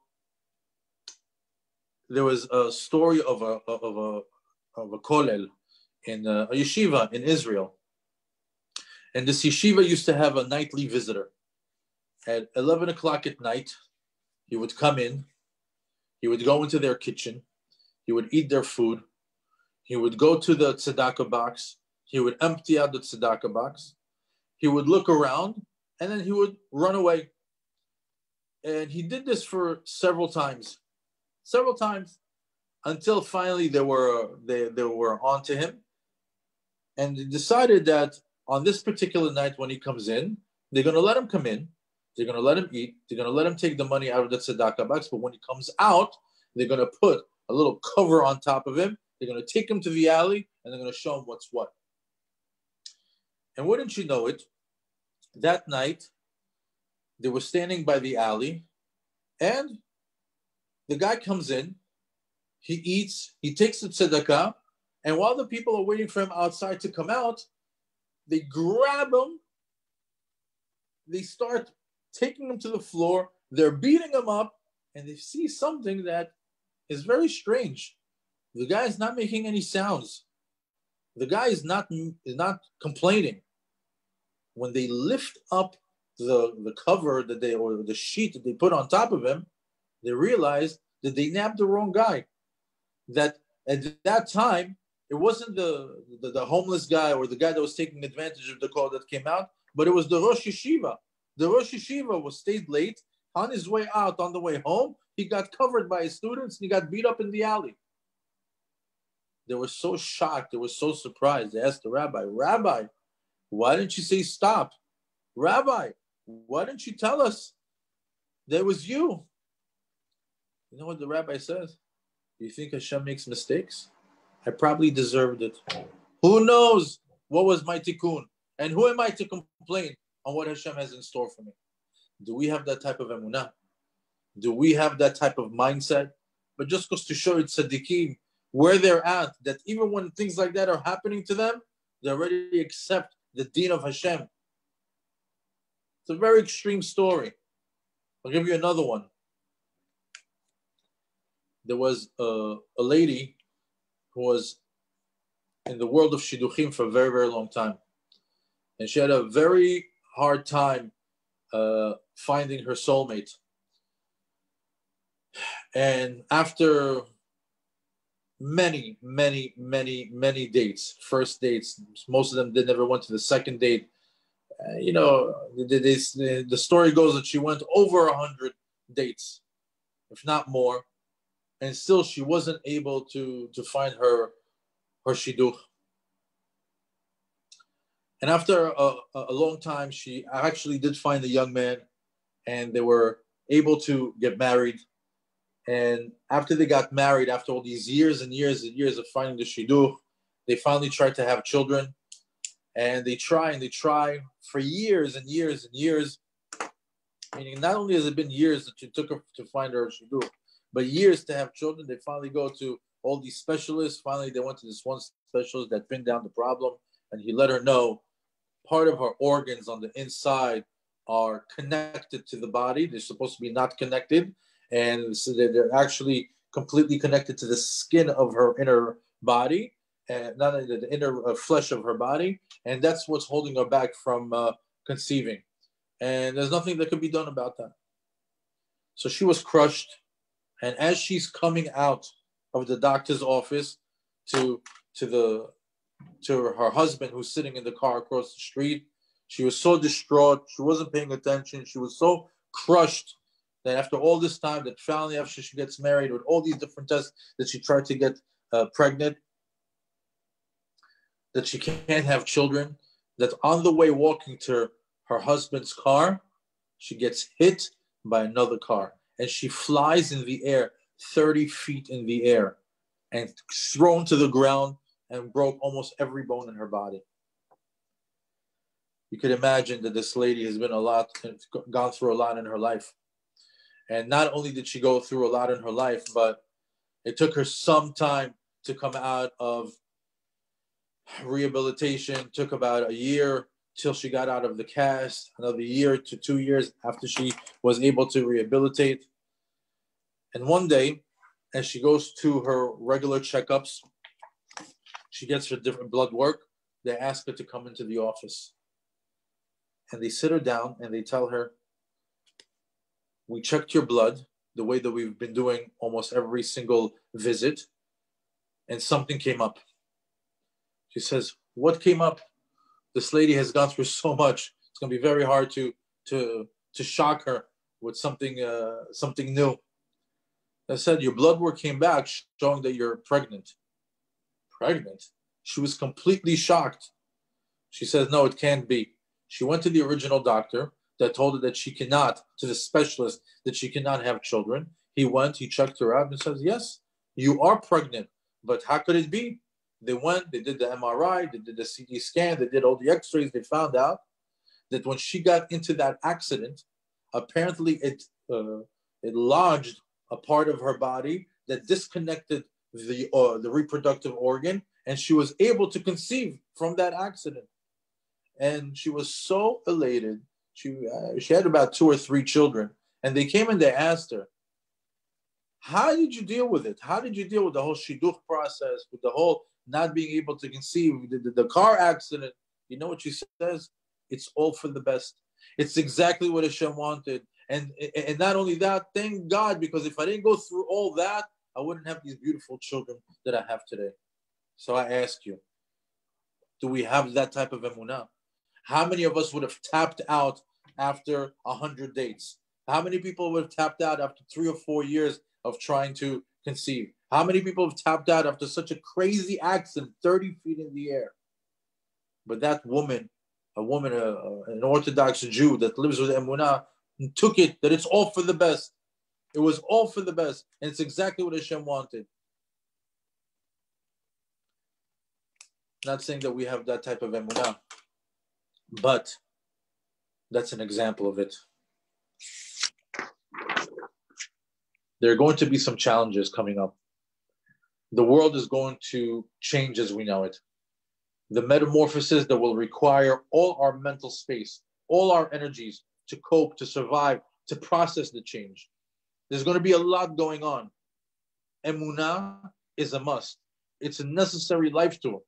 there was a story of a of a of a kollel in a, a yeshiva in Israel, and this yeshiva used to have a nightly visitor. At eleven o'clock at night, he would come in. He would go into their kitchen. He would eat their food. He would go to the tzedakah box. He would empty out the tzedakah box. He would look around, and then he would run away. And he did this for several times several times until finally they were they, they were on to him and they decided that on this particular night when he comes in they're going to let him come in they're going to let him eat they're going to let him take the money out of the tzedakah box but when he comes out they're going to put a little cover on top of him they're going to take him to the alley and they're going to show him what's what and wouldn't you know it that night they were standing by the alley and the guy comes in, he eats, he takes the tzedakah, and while the people are waiting for him outside to come out, they grab him, they start taking him to the floor, they're beating him up, and they see something that is very strange. The guy is not making any sounds. The guy is not is not complaining. When they lift up the, the cover that they or the sheet that they put on top of him, they realized that they nabbed the wrong guy. That at that time, it wasn't the, the, the, homeless guy or the guy that was taking advantage of the call that came out, but it was the Rosh Yeshiva. The Rosh Yeshiva was stayed late. On his way out, on the way home, he got covered by his students and he got beat up in the alley. They were so shocked. They were so surprised. They asked the rabbi, Rabbi, why didn't you say stop? Rabbi, why didn't you tell us that was you? You know what the rabbi says? Do you think Hashem makes mistakes? I probably deserved it. Who knows what was my tikkun? And who am I to complain on what Hashem has in store for me? Do we have that type of emunah? Do we have that type of mindset? But just goes to show you tzaddikim where they're at, that even when things like that are happening to them, they already accept the deen of Hashem. It's a very extreme story. I'll give you another one there was a, a lady who was in the world of shidduchim for a very, very long time. And she had a very hard time uh, finding her soulmate. And after many, many, many, many dates, first dates, most of them did never went to the second date. Uh, you know, the story goes that she went over a hundred dates, if not more and still she wasn't able to to find her her shidduch. And after a, a long time, she actually did find a young man, and they were able to get married. And after they got married, after all these years and years and years of finding the shidduch, they finally tried to have children. And they try and they try for years and years and years. Meaning, not only has it been years that it took her to find her shidduch, but years to have children. They finally go to all these specialists. Finally, they went to this one specialist that pinned down the problem, and he let her know part of her organs on the inside are connected to the body. They're supposed to be not connected, and so they're actually completely connected to the skin of her inner body, and not the, the inner uh, flesh of her body, and that's what's holding her back from uh, conceiving. And there's nothing that could be done about that. So she was crushed and as she's coming out of the doctor's office to to the to her husband who's sitting in the car across the street, she was so distraught. She wasn't paying attention. She was so crushed that after all this time, that finally after she gets married with all these different tests, that she tried to get uh, pregnant, that she can't have children, that on the way walking to her husband's car, she gets hit by another car and she flies in the air 30 feet in the air and thrown to the ground and broke almost every bone in her body. You could imagine that this lady has been a lot, gone through a lot in her life. And not only did she go through a lot in her life, but it took her some time to come out of rehabilitation, took about a year till she got out of the cast, another year to two years after she was able to rehabilitate. And one day, as she goes to her regular checkups, she gets her different blood work. They ask her to come into the office. And they sit her down and they tell her, We checked your blood the way that we've been doing almost every single visit, and something came up. She says, What came up? This lady has gone through so much. It's going to be very hard to, to, to shock her with something, uh, something new. I said, Your blood work came back showing that you're pregnant. Pregnant? She was completely shocked. She says, No, it can't be. She went to the original doctor that told her that she cannot, to the specialist, that she cannot have children. He went, he checked her out and says, Yes, you are pregnant. But how could it be? They went, they did the MRI, they did the CT scan, they did all the x rays. They found out that when she got into that accident, apparently it, uh, it lodged a part of her body that disconnected the, uh, the reproductive organ, and she was able to conceive from that accident. And she was so elated. She, uh, she had about two or three children, and they came and they asked her, how did you deal with it? How did you deal with the whole shidduch process, with the whole not being able to conceive, the, the, the, car accident? You know what she says? It's all for the best. It's exactly what Hashem wanted. And, and not only that, thank God, because if I didn't go through all that, I wouldn't have these beautiful children that I have today. So I ask you, do we have that type of emunah? How many of us would have tapped out after a hundred dates? How many people would have tapped out after three or four years of trying to conceive? How many people have tapped out after such a crazy accident, 30 feet in the air? But that woman, a woman, a, an Orthodox Jew that lives with Emunah, took it that it's all for the best. It was all for the best. And it's exactly what Hashem wanted. Not saying that we have that type of emunah, but that's an example of it. There are going to be some challenges coming up. The world is going to change as we know it. The metamorphosis that will require all our mental space, all our energies to cope, to survive, to process the change. There's going to be a lot going on. Emunah is a must. It's a necessary life tool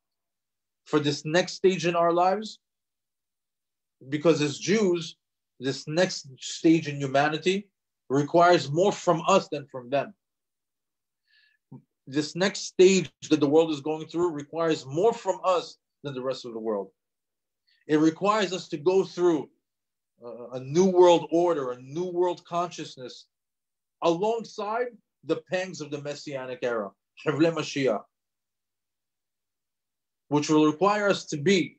for this next stage in our lives. Because as Jews, this next stage in humanity requires more from us than from them. This next stage that the world is going through requires more from us than the rest of the world. It requires us to go through a new world order, a new world consciousness, alongside the pangs of the Messianic era, Hevle Mashiach, which will require us to be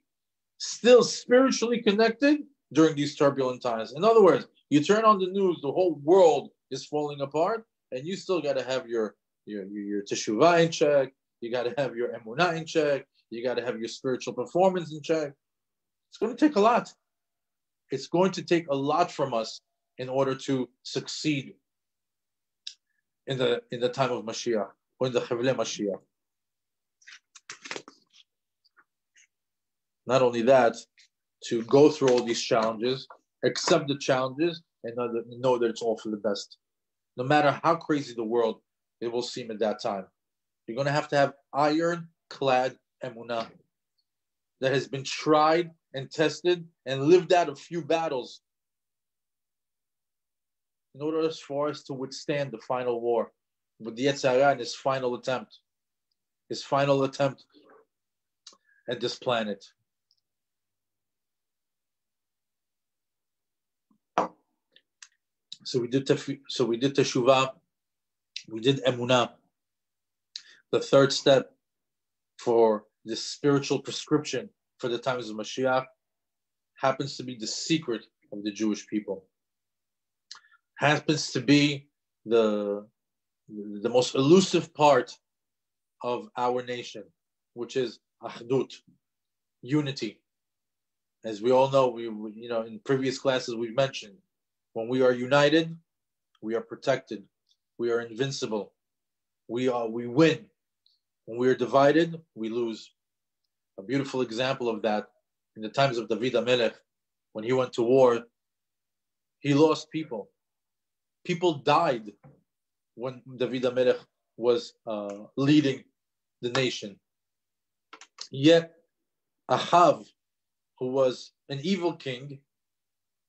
still spiritually connected during these turbulent times. In other words, you turn on the news, the whole world is falling apart, and you still got to have your your your, teshuvah in check. You got to have your emunah in check. You got to have your spiritual performance in check. It's going to take a lot. It's going to take a lot from us in order to succeed in the in the time of Mashiach or in the Chevle Mashiach. Not only that, to go through all these challenges, accept the challenges, and know that, know that it's all for the best. No matter how crazy the world it will seem at that time, you're going to have to have iron-clad emunah that has been tried and tested and lived out a few battles in order for us to withstand the final war with the Yetzer Hara in his final attempt, his final attempt at this planet. So we did so we did teshuvah, we did emunah. The third step for this spiritual prescription for the times of Mashiach happens to be the secret of the Jewish people. Happens to be the the most elusive part of our nation, which is achdut, unity. As we all know, we you know in previous classes we've mentioned, when we are united, we are protected, we are invincible, we are we win. When we are divided, we lose. A beautiful example of that in the times of David HaMelech, when he went to war, he lost people. People died when David HaMelech was uh, leading the nation. Yet Achav, who was an evil king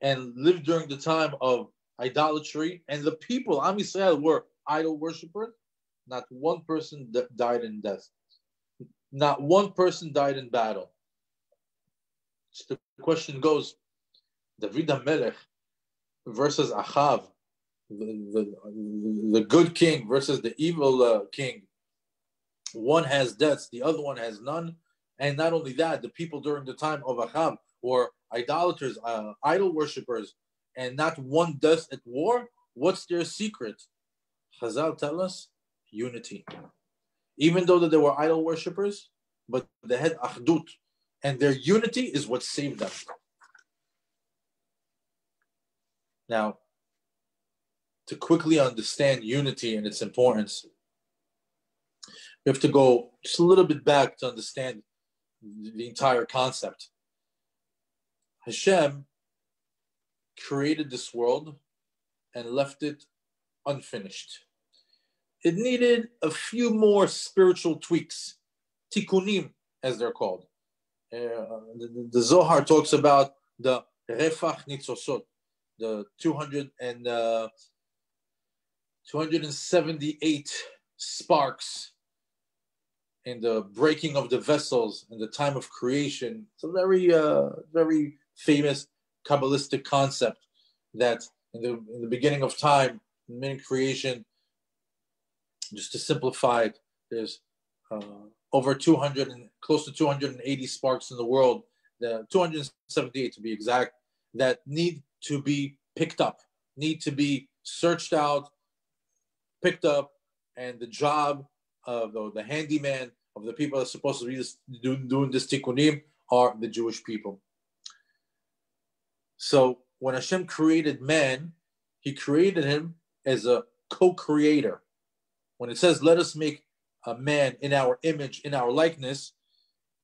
and lived during the time of idolatry, and the people, Am Yisrael, were idol worshippers, not one person died in death. Not one person died in battle. So the question goes, David HaMelech versus Achav, the, the, the good king versus the evil uh, king. One has deaths, the other one has none. And not only that, the people during the time of Achav were idolaters, uh, idol worshippers, and not one death at war. What's their secret? Chazal tell us unity. Even though that they were idol worshippers, but they had achdut, and their unity is what saved them. Now, to quickly understand unity and its importance, we have to go just a little bit back to understand the entire concept. Hashem created this world and left it unfinished. It needed a few more spiritual tweaks, tikkunim, as they're called. Uh, the, the, Zohar talks about the refach nitzotzot, the 200 and, uh, 278 sparks in the breaking of the vessels in the time of creation. It's a very, uh, very famous Kabbalistic concept that in the, in the beginning of time, in creation, just to simplify it, there's uh, over 200 and close to 280 sparks in the world, the 278 to be exact, that need to be picked up, need to be searched out, picked up, and the job of the, the handyman of the people that are supposed to be doing, doing this tikkunim are the Jewish people. So when Hashem created man, he created him as a co-creator. When it says, let us make a man in our image, in our likeness,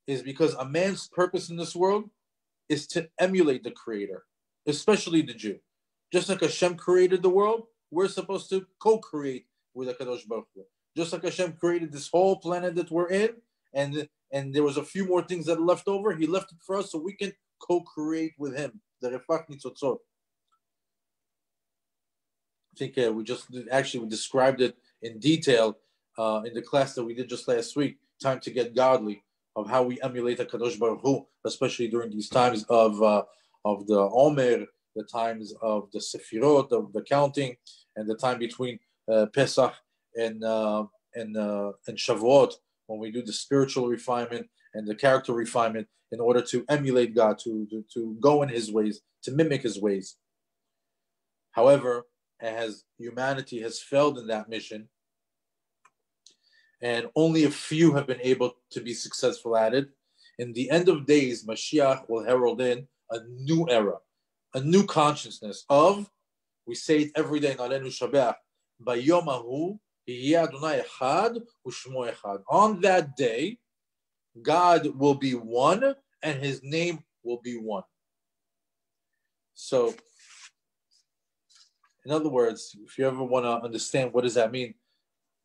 is because a man's purpose in this world is to emulate the creator, especially the Jew. Just like Hashem created the world, we're supposed to co-create with the Kadosh Baruch Hu. Just like Hashem created this whole planet that we're in, and and there was a few more things that left over. He left it for us so we can co-create with Him. The Refach Nitzotzot. I think uh, we just actually we described it in detail uh, in the class that we did just last week. Time to get godly of how we emulate the Kadosh Baruch Hu, especially during these times of uh, of the Omer, the times of the Sefirot, of the counting, and the time between uh, Pesach and uh, and uh, and Shavuot, when we do the spiritual refinement and the character refinement in order to emulate God, to, to, to go in His ways, to mimic His ways. However, as humanity has failed in that mission, and only a few have been able to be successful at it. In the end of days, Mashiach will herald in a new era, a new consciousness of, we say it every day in Alenu Leshabeach, Bayomahu on that day, God will be one and his name will be one. So, in other words, if you ever want to understand what does that mean,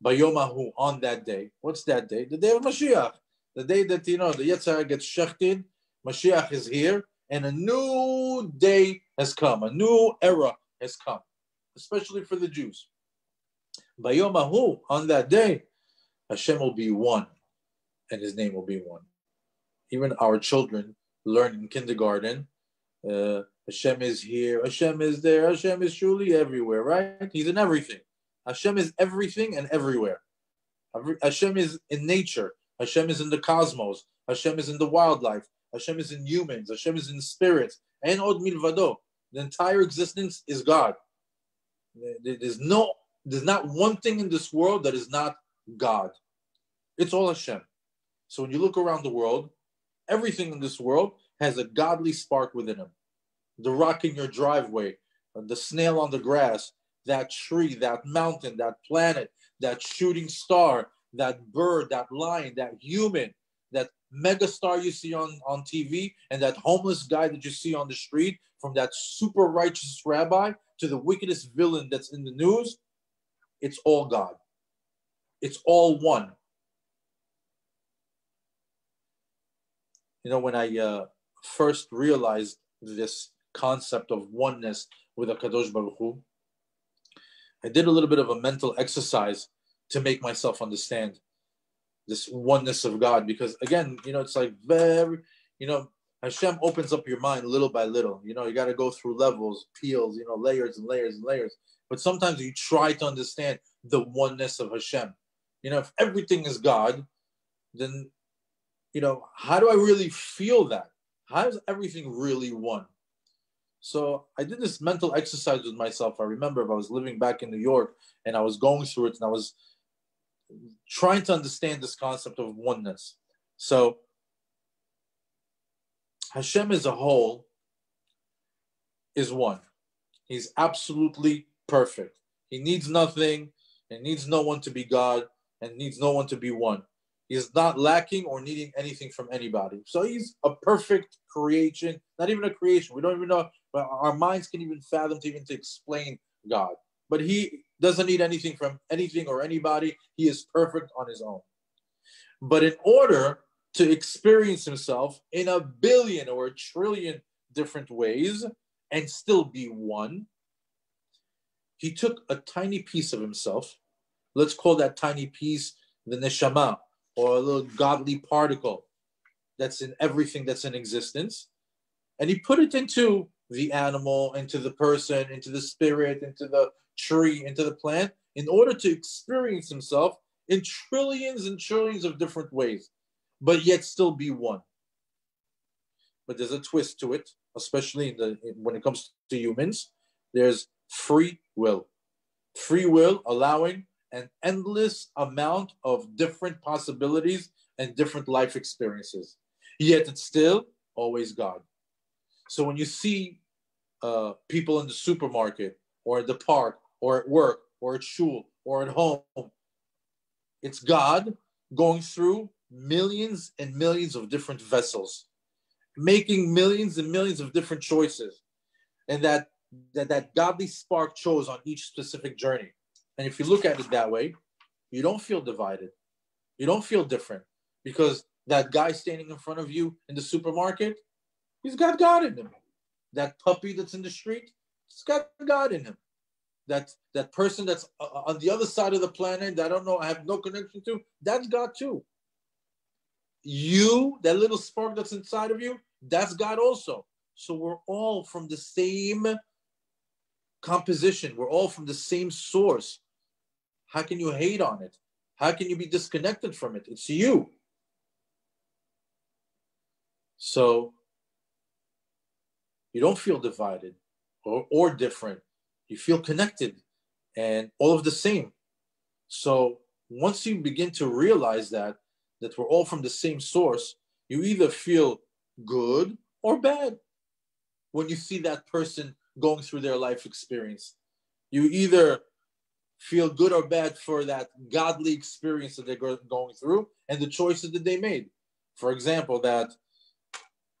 Bayomahu on that day. What's that day? The day of Mashiach. The day that you know the Yetzer Hara gets shechted, Mashiach is here, and a new day has come, a new era has come, especially for the Jews. Bayomahu, on that day, Hashem will be one, and His name will be one. Even our children learn in kindergarten. Uh, Hashem is here. Hashem is there. Hashem is truly everywhere, right? He's in everything. Hashem is everything and everywhere. Hashem is in nature. Hashem is in the cosmos. Hashem is in the wildlife. Hashem is in humans. Hashem is in spirits. And od milvado. The entire existence is God. There's no there's not one thing in this world that is not God. It's all Hashem. So when you look around the world, everything in this world has a godly spark within them. The rock in your driveway, uh, the snail on the grass, that tree, that mountain, that planet, that shooting star, that bird, that lion, that human, that megastar you see on, on TV, and that homeless guy that you see on the street, from that super righteous rabbi to the wickedest villain that's in the news, it's all God. It's all one. You know, when I uh, first realized this concept of oneness with Kadosh Baruch Hu, I did a little bit of a mental exercise to make myself understand this oneness of God. Because again, you know, it's like very, you know, Hashem opens up your mind little by little. You know, you got to go through levels, peels, you know, layers and layers and layers. But sometimes you try to understand the oneness of Hashem. You know, if everything is God, then, you know, how do I really feel that? How is everything really one? So I did this mental exercise with myself. I remember if I was living back in New York and I was going through it and I was trying to understand this concept of oneness. So Hashem as a whole is one. He's absolutely perfect. He needs nothing and needs no one to be God and needs no one to be one. He is not lacking or needing anything from anybody. So he's a perfect creation, not even a creation. We don't even know, but our minds can even fathom to even to explain God. But he doesn't need anything from anything or anybody. He is perfect on his own. But in order to experience himself in a billion or a trillion different ways and still be one, he took a tiny piece of himself. Let's call that tiny piece the neshama or a little godly particle that's in everything that's in existence. And he put it into the animal, into the person, into the spirit, into the tree, into the plant, in order to experience himself in trillions and trillions of different ways but yet still be one. But there's a twist to it, especially in the when it comes to humans. There's free will. Free will allowing an endless amount of different possibilities and different life experiences. Yet it's still always God. So when you see uh, people in the supermarket or at the park or at work or at shul or at home, it's God going through millions and millions of different vessels, making millions and millions of different choices, and that that, that godly spark chose on each specific journey. And if you look at it that way, you don't feel divided. You don't feel different because that guy standing in front of you in the supermarket, he's got God in him. That puppy that's in the street, he's got God in him. That that person that's uh, on the other side of the planet that I don't know, I have no connection to, that's God too you, that little spark that's inside of you, that's God also. So we're all from the same composition. We're all from the same source. How can you hate on it? How can you be disconnected from it? It's you. So you don't feel divided or, or different. You feel connected and all of the same. So once you begin to realize that, that we're all from the same source, you either feel good or bad when you see that person going through their life experience. You either feel good or bad for that godly experience that they're going through and the choices that they made. For example, that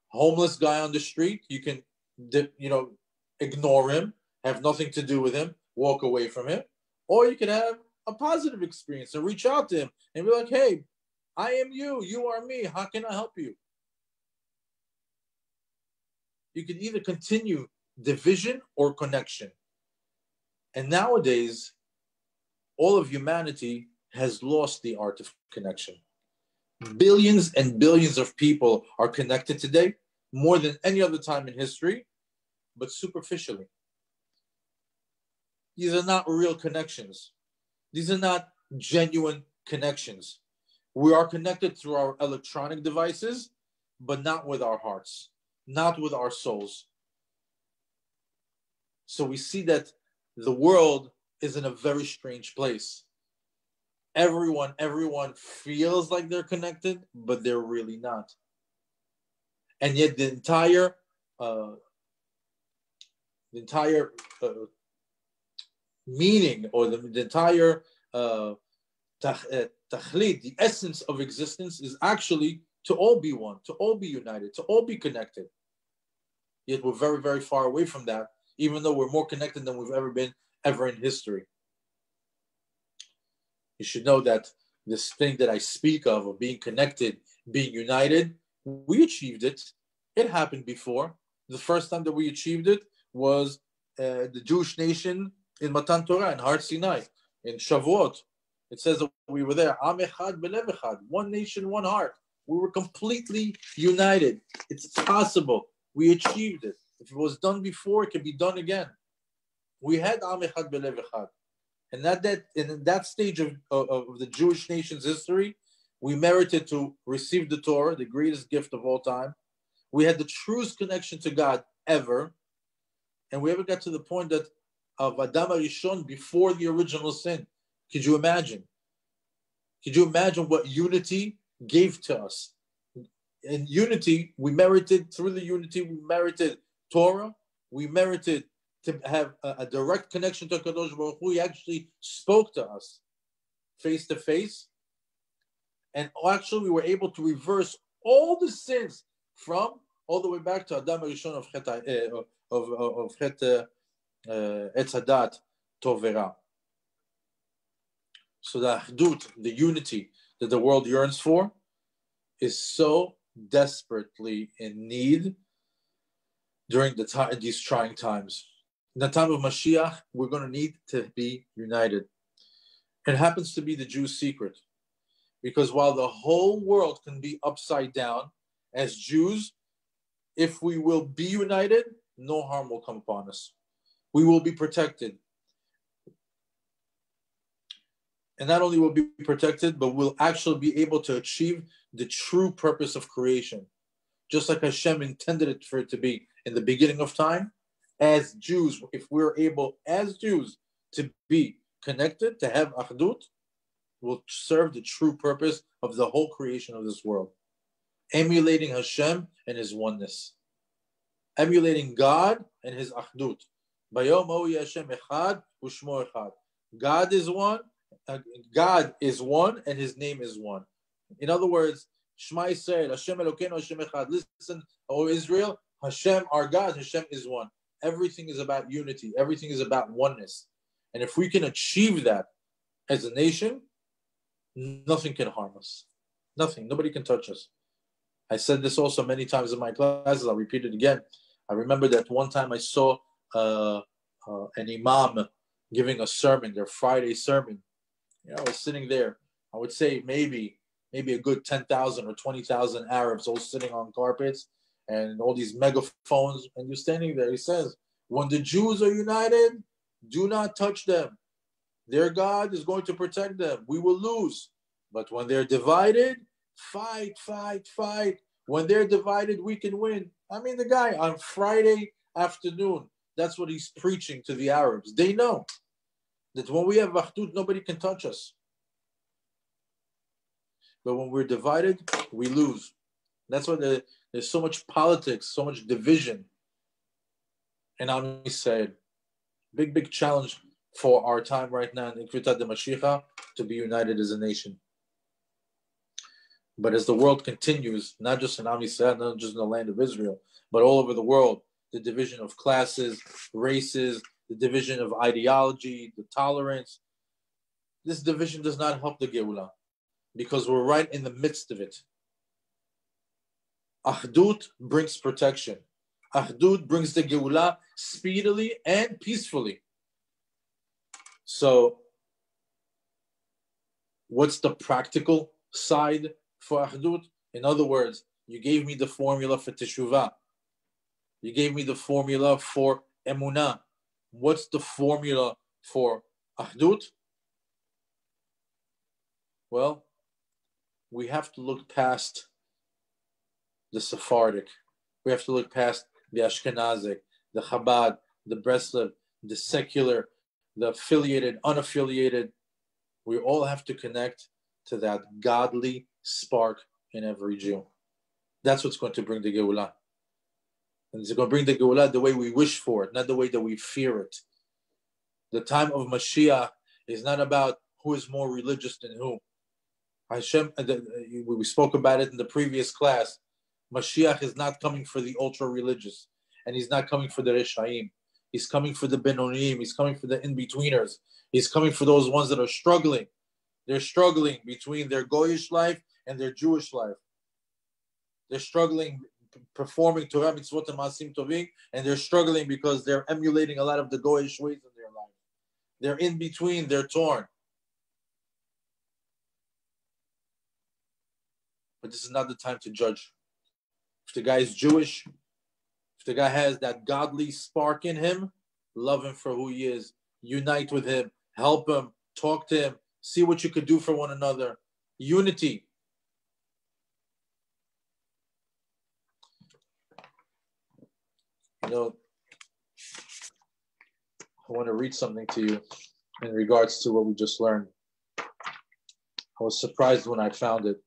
homeless guy on the street, you can, you know, ignore him, have nothing to do with him, walk away from him, or you can have a positive experience and reach out to him and be like, hey, I am you, you are me. How can I help you? You can either continue division or connection. And nowadays, all of humanity has lost the art of connection. Billions and billions of people are connected today, more than any other time in history, but superficially. These are not real connections. These are not genuine connections. We are connected through our electronic devices, but not with our hearts, not with our souls. So we see that the world is in a very strange place. Everyone, everyone feels like they're connected, but they're really not. And yet, the entire, uh, the entire uh, meaning or the, the entire uh, tahlit, the essence of existence, is actually to all be one, to all be united, to all be connected. Yet we're very, very far away from that, even though we're more connected than we've ever been ever in history. you should know that this thing that I speak of, of being connected, being united, we achieved it. It happened before. The first time that we achieved it was uh, the Jewish nation in Matan Torah in Har Sinai, in Shavuot. It says that we were there. Am echad echad, one nation, one heart. We were completely united. It's possible. We achieved it. If it was done before, it can be done again. We had Am echad belev echad. And that, that in that stage of, of, of the Jewish nation's history, we merited to receive the Torah, the greatest gift of all time. We had the truest connection to God ever. And we ever got to the point that of Adam Arishon before the original sin. Could you imagine? Could you imagine what unity gave to us? In unity, we merited, through the unity, we merited Torah, we merited to have a, a direct connection to Kadosh Baruch Hu. He actually spoke to us face to face. And actually, we were able to reverse all the sins from all the way back to Adam Rishon of Chet, uh, of, of, Chet uh, Etzadat Tovera. So the Ahdut, the unity that the world yearns for, is so desperately in need during the time these trying times. In the time of Mashiach, we're going to need to be united. It happens to be the Jew's secret. Because while the whole world can be upside down, as Jews, if we will be united, no harm will come upon us. We will be protected. And not only will be protected, but we'll actually be able to achieve the true purpose of creation. Just like Hashem intended it for it to be in the beginning of time, as Jews, if we're able, as Jews, to be connected, to have achdut, will serve the true purpose of the whole creation of this world. Emulating Hashem and His oneness. Emulating God and His achdut. God is one, uh, God is one, and His name is one. In other words, Shema Yisrael, Hashem Elokeinu, Hashem Echad. Listen, O Israel, Hashem, our God, Hashem is one. Everything is about unity. Everything is about oneness. And if we can achieve that as a nation, nothing can harm us. Nothing. Nobody can touch us. I said this also many times in my classes. I'll repeat it again. I remember that one time I saw uh, uh, an imam giving a sermon, their Friday sermon. You know, I was sitting there. I would say maybe maybe a good ten thousand or twenty thousand Arabs all sitting on carpets and all these megaphones, and you're standing there. He says, "When the Jews are united, do not touch them. Their God is going to protect them. We will lose. But when they're divided, fight, fight, fight. When they're divided, we can win. I mean, the guy on Friday afternoon, that's what he's preaching to the Arabs. They know that when we have Ahdut, nobody can touch us. But when we're divided, we lose. That's why the, there's so much politics, so much division. And Am said, big, big challenge for our time right now in Ikritat de Mashiach to be united as a nation. But as the world continues, not just in Am Yisrael, not just in the land of Israel, but all over the world, the division of classes, races, the division of ideology, the tolerance, this division does not help the Geulah because we're right in the midst of it. Ahdut brings protection. Ahdut brings the Geulah speedily and peacefully. So, what's the practical side for Ahdut? In other words, you gave me the formula for Teshuvah. You gave me the formula for Emunah. What's the formula for Ahdut? Well, we have to look past the Sephardic. We have to look past the Ashkenazic, the Chabad, the Breslev, the secular, the affiliated, unaffiliated, we all have to connect to that godly spark in every Jew. That's what's going to bring the Geulah. And it's going to bring the Geulah the way we wish for it, not the way that we fear it. The time of Mashiach is not about who is more religious than who. Hashem, uh, we spoke about it in the previous class. Mashiach is not coming for the ultra religious, and he's not coming for the Reshaim. He's coming for the Benonim. He's coming for the in betweeners. He's coming for those ones that are struggling. They're struggling between their Goyish life and their Jewish life. They're struggling performing Torah mitzvot and ma'asim tovim, and they're struggling because they're emulating a lot of the Goyish ways in their life. They're in between. They're torn. But this is not the time to judge. If the guy is Jewish, if the guy has that godly spark in him, love him for who he is. Unite with him. Help him. Talk to him. See what you could do for one another. Unity. You know, I want to read something to you in regards to what we just learned. I was surprised when I found it.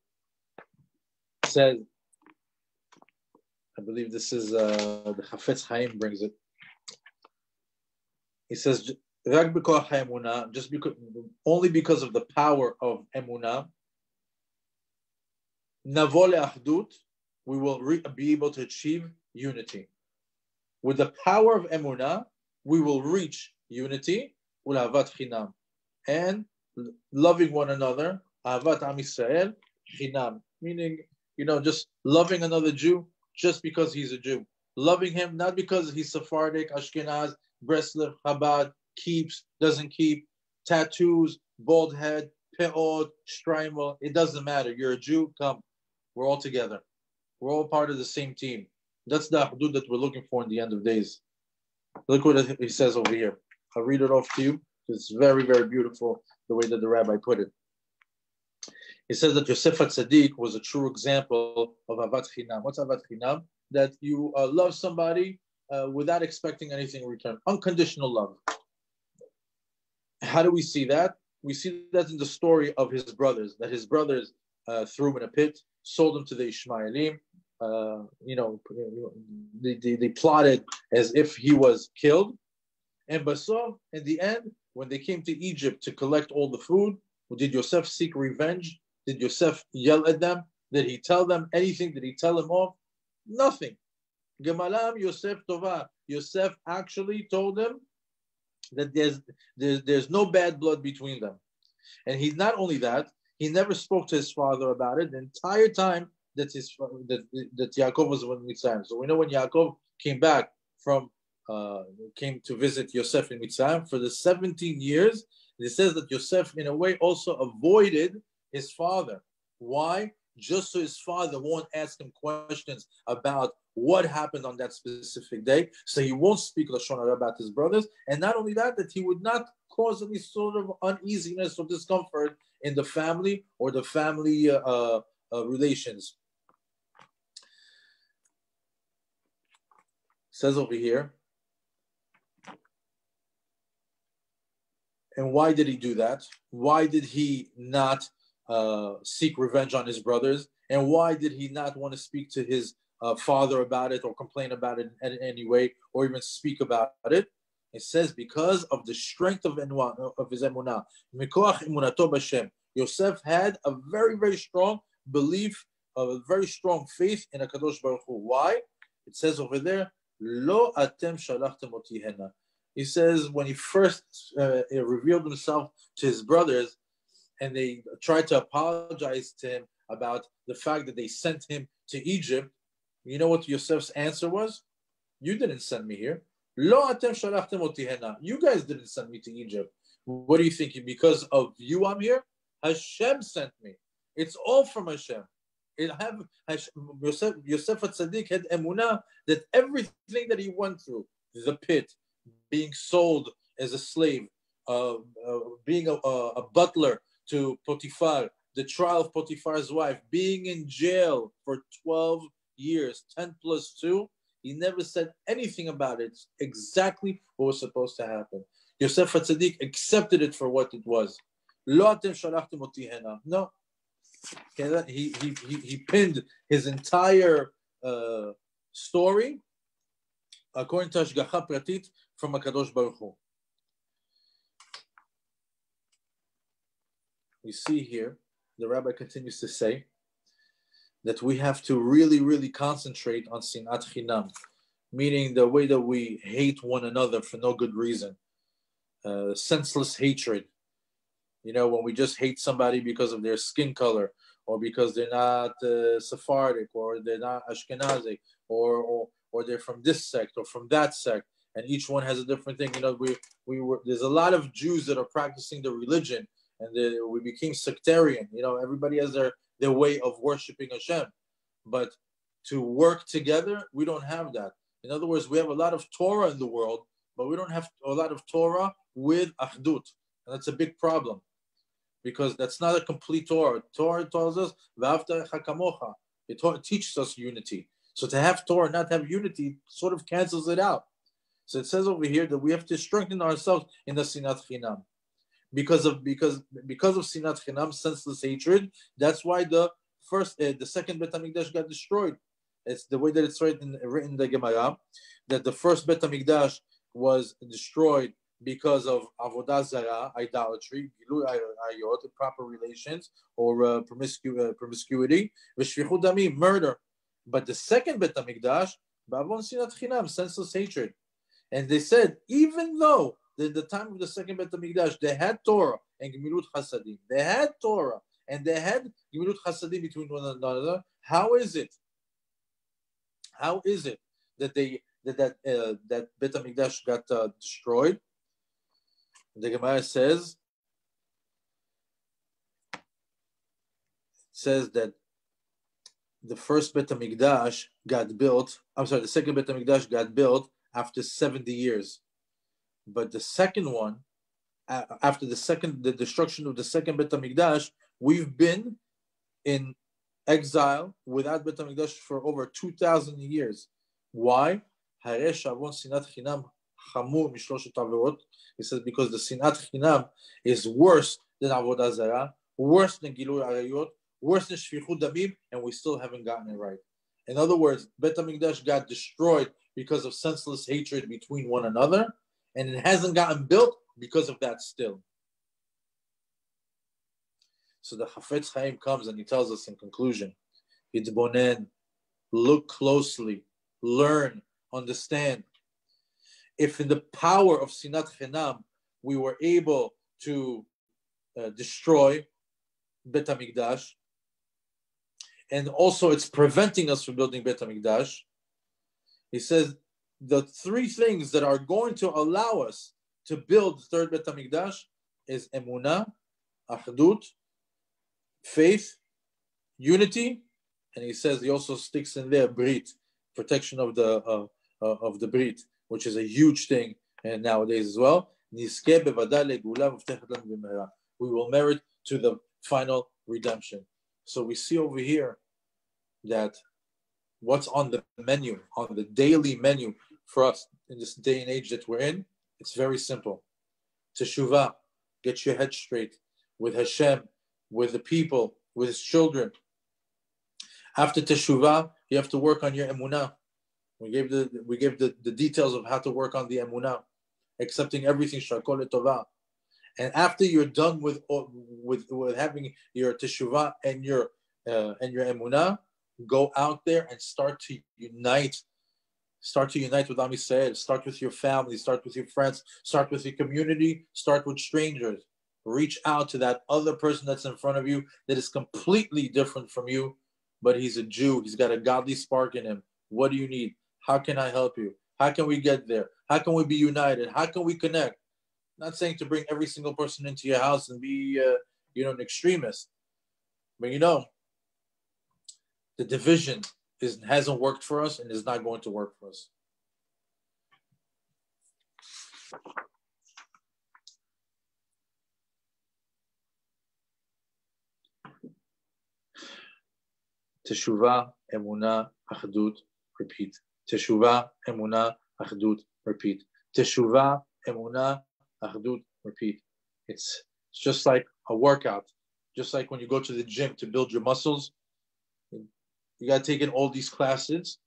It says, I believe this is uh, the Chafetz Chaim brings it. He says, just because, only because of the power of emunah, navole achdut, we will re- be able to achieve unity. With the power of emunah, we will reach unity, ulavat chinam, and loving one another, avat am Israel, chinam, meaning you know just loving another Jew just because he's a Jew, loving him not because he's Sephardic, Ashkenaz, Breslev, Chabad, keeps, doesn't keep, tattoos, bald head, peod, shtreimel, it doesn't matter. You're a Jew, come. We're all together. We're all part of the same team. That's the ahdut that we're looking for in the end of days. Look what he says over here. I'll read it off to you. It's very, very beautiful the way that the rabbi put it. He says that Yosef Tzaddik was a true example of avat chinam. What's avat chinam? That you uh, love somebody uh, without expecting anything in return. Unconditional love. How do we see that? We see that in the story of his brothers, that his brothers uh, threw him in a pit, sold him to the Ishmaelim. Uh, you know, they, they, they, plotted as if he was killed. And Basov, in the end, when they came to Egypt to collect all the food, did Yosef seek revenge? Did Yosef yell at them? Did he tell them anything? Did he tell them off? Nothing. Gemalam Yosef Tova. Yosef actually told them that there's, there's there's no bad blood between them. And he's not only that, he never spoke to his father about it the entire time that his that, that Yaakov was with Mitzrayim. So we know when Yaakov came back from uh, came to visit Yosef in Mitzrayim for the 17 years, it says that Yosef in a way also avoided his father. Why? Just so his father won't ask him questions about what happened on that specific day. So he won't speak Lashon Hara about his brothers. And not only that, that he would not cause any sort of uneasiness or discomfort in the family or the family uh, uh, uh relations. says over here. And why did he do that? Why did he not uh, seek revenge on his brothers? And why did he not want to speak to his uh, father about it or complain about it in, any way or even speak about it. It says because of the strength of, enwa, of his emunah. Yosef had a very very strong belief, a very strong faith in a Kadosh Baruch Hu. Why? It says over there, lo atem shalachtem. He says when he first uh, revealed himself to his brothers, and they tried to apologize to him about the fact that they sent him to Egypt, you know what Yosef's answer was? You didn't send me here. You guys didn't send me to Egypt. What are you thinking? Because of you, I'm here. Hashem sent me. It's all from Hashem. It have Yosef, Yosef Tzaddik had emunah that everything that he went through, the pit, being sold as a slave, uh, uh, being a, a, butler to Potiphar, the trial of Potiphar's wife, being in jail for 12 years, 10 plus 2, he never said anything about it. exactly what was supposed to happen. Yosef Tzaddik accepted it for what it was. No. He, he, he, he pinned his entire uh, story according to Ashgacha Pratit from Akadosh Baruch Hu. We see here, the rabbi continues to say, that we have to really, really concentrate on sinat chinam, meaning the way that we hate one another for no good reason, uh, senseless hatred. You know, when we just hate somebody because of their skin color, or because they're not uh, Sephardic, or they're not Ashkenazi, or, or or they're from this sect or from that sect, and each one has a different thing. You know, we we were there's a lot of Jews that are practicing the religion, and we became sectarian. You know, everybody has their their way of worshiping Hashem, but to work together, we don't have that. In other words, we have a lot of Torah in the world, but we don't have a lot of Torah with Ahdut. And that's a big problem because that's not a complete Torah. Torah tells us, it teaches us unity. So to have Torah, not have unity, sort of cancels it out. So it says over here that we have to strengthen ourselves in the sinat chinam. Because of because because of sinat chinam, senseless hatred. That's why the first, uh, the second Bet Hamikdash got destroyed. It's the way that it's written, written in the Gemara that the first Bet Hamikdash was destroyed because of avodah zara, idolatry, ayot, proper relations, or uh, promiscu- uh, promiscuity, dami, murder. But the second Bet Hamikdash, ba'avon sinat chinam, senseless hatred. And they said, even though the, the time of the second Bet Hamikdash, they had Torah and Gemilut Hasadim, they had Torah and they had Gemilut Hasadim between one another. How is it? How is it that they that that uh, that Bet Hamikdash got uh, destroyed? The Gemara says says that the first Bet Hamikdash got built. I'm sorry, the second Bet Hamikdash got built after 70 years, but the second one, after the second the destruction of the second Bet Hamikdash, we've been in exile without Bet Hamikdash for over 2,000 years. Why? He says because the sinat chinam is worse than avodah zarah, worse than gilui arayot, worse than shfichut damim, and we still haven't gotten it right. In other words, Bet Hamikdash got destroyed because of senseless hatred between one another, and it hasn't gotten built because of that still. So the Chafetz Chaim comes and he tells us in conclusion, Yidbonen, look closely, learn, understand. If in the power of Sinat Chinam we were able to uh, destroy Bet HaMikdash, and also it's preventing us from building Bet HaMikdash, he says the three things that are going to allow us to build the third Bet HaMikdash is Emunah, Achdut, faith, unity, and he says he also sticks in there Brit, protection of the uh, uh, of the Brit, which is a huge thing and nowadays as well. We will merit to the final redemption. So we see over here that what's on the menu, on the daily menu for us in this day and age that we're in, it's very simple. Teshuvah, get your head straight with Hashem, with the people, with his children. After Teshuvah, you have to work on your emunah. We gave the we gave the, the details of how to work on the emunah, accepting everything shakol tova. And after you're done with with with having your teshuvah and your uh, and your emunah, go out there and start to unite. Start to unite with Am Yisrael. Start with your family. Start with your friends. Start with your community. Start with strangers reach out to that other person that's in front of you that is completely different from you, but he's a Jew. He's got a godly spark in him. What do you need? How can I help you? How can we get there? How can we be united? How can we connect? not saying to bring every single person into your house and be, uh, you know, an extremist, but you know, the division is hasn't worked for us and is not going to work for us. Teshuvah, Emunah, Achdut, repeat. Teshuvah, Emunah, Achdut, repeat. Teshuvah, Emunah, Achdut, repeat. It's, it's just like a workout. Just like when you go to the gym to build your muscles, you got to take in all these classes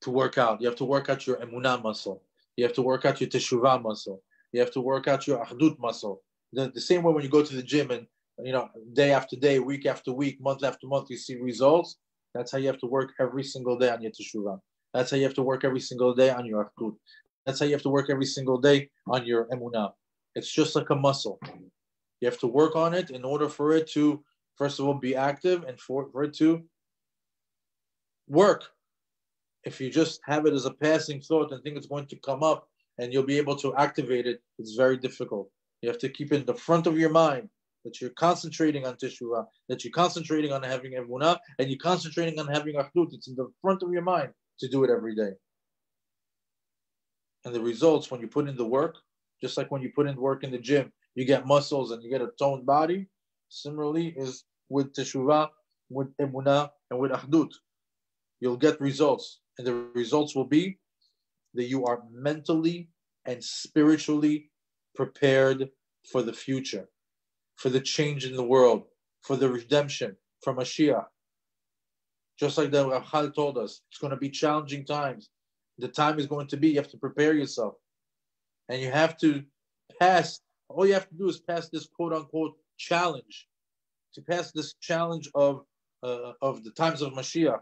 to work out. You have to work out your emunah muscle. You have to work out your teshuvah muscle. You have to work out your achdut muscle. The, the same way when you go to the gym and you know, day after day, week after week, month after month, you see results. That's how you have to work every single day on your teshuvah. That's how you have to work every single day on your achdut. That's how you have to work every single day on your emunah. It's just like a muscle. You have to work on it in order for it to, first of all, be active and for, for it to work. If you just have it as a passing thought and think it's going to come up and you'll be able to activate it, it's very difficult. You have to keep it in the front of your mind that you're concentrating on teshuvah, that you're concentrating on having emunah, and you're concentrating on having achdut. It's in the front of your mind to do it every day. And the results, when you put in the work, just like when you put in work in the gym, you get muscles and you get a toned body. Similarly, is with teshuvah, with emunah, and with achdut. You'll get results, and the results will be that you are mentally and spiritually prepared for the future, for the change in the world, for the redemption, for Mashiach. Just like the Rachal told us, it's going to be challenging times. The time is going to be, you have to prepare yourself. And you have to pass, all you have to do is pass this quote unquote challenge, to pass this challenge of, uh, of the times of Mashiach.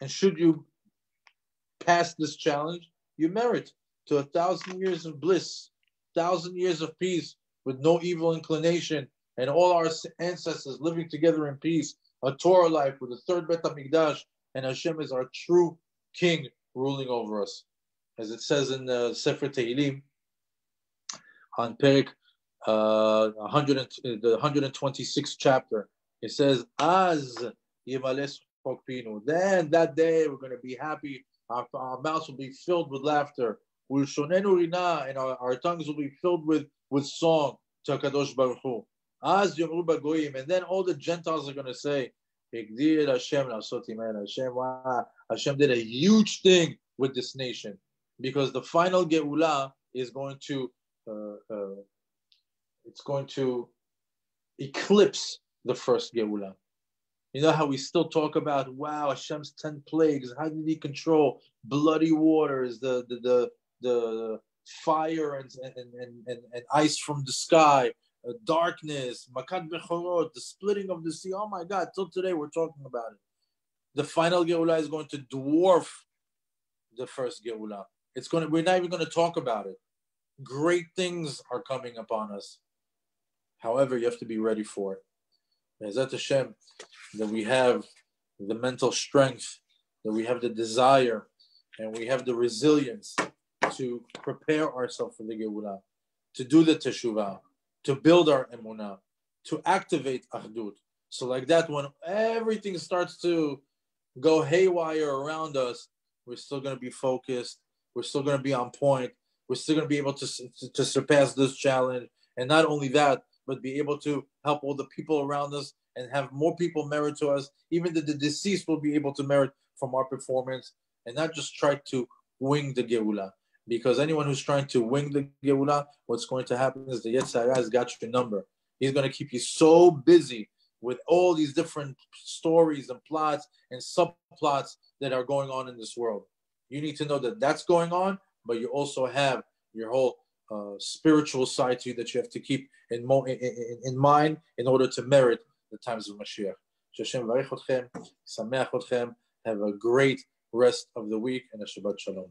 And should you pass this challenge, you merit to a thousand years of bliss, thousand years of peace with no evil inclination, and all our ancestors living together in peace, a Torah life with a third Bet HaMikdash, and Hashem is our true king ruling over us. As it says in the Sefer Tehillim, on Perek uh, 100, the 126th chapter, it says, Az Then that day we're going to be happy. Our, our mouths will be filled with laughter. And our, our tongues will be filled with, with song to Kadosh Baruch Hu. As and then all the Gentiles are going to say, Hashem, Hashem, Hashem did a huge thing with this nation because the final Geulah is going to uh, uh, it's going to eclipse the first Geulah. You know how we still talk about, wow, Hashem's 10 plagues. How did he control bloody waters, the, the, the, the fire and, and, and, and, and ice from the sky, uh, darkness, Makat Bechorot, the splitting of the sea. Oh my God, till today we're talking about it. The final Geulah is going to dwarf the first Geulah. It's going to, we're not even going to talk about it. Great things are coming upon us. However, you have to be ready for it. Bezat Hashem, that we have the mental strength, that we have the desire, and we have the resilience to prepare ourselves for the Geulah, to do the Teshuvah, to build our Emunah, to activate Ahdut. So like that, when everything starts to go haywire around us, we're still going to be focused. We're still going to be on point. We're still going to be able to, to, to surpass this challenge. And not only that, but be able to help all the people around us and have more people merit to us. Even the, the deceased will be able to merit from our performance and not just try to wing the Geulah. Because anyone who's trying to wing the Geulah, what's going to happen is the Yetzer Hara has got your number. He's going to keep you so busy with all these different stories and plots and subplots that are going on in this world. You need to know that that's going on, but you also have your whole uh, spiritual side to you that you have to keep in, mo- in, in, in mind in order to merit the times of Mashiach. Have a great rest of the week and a Shabbat Shalom.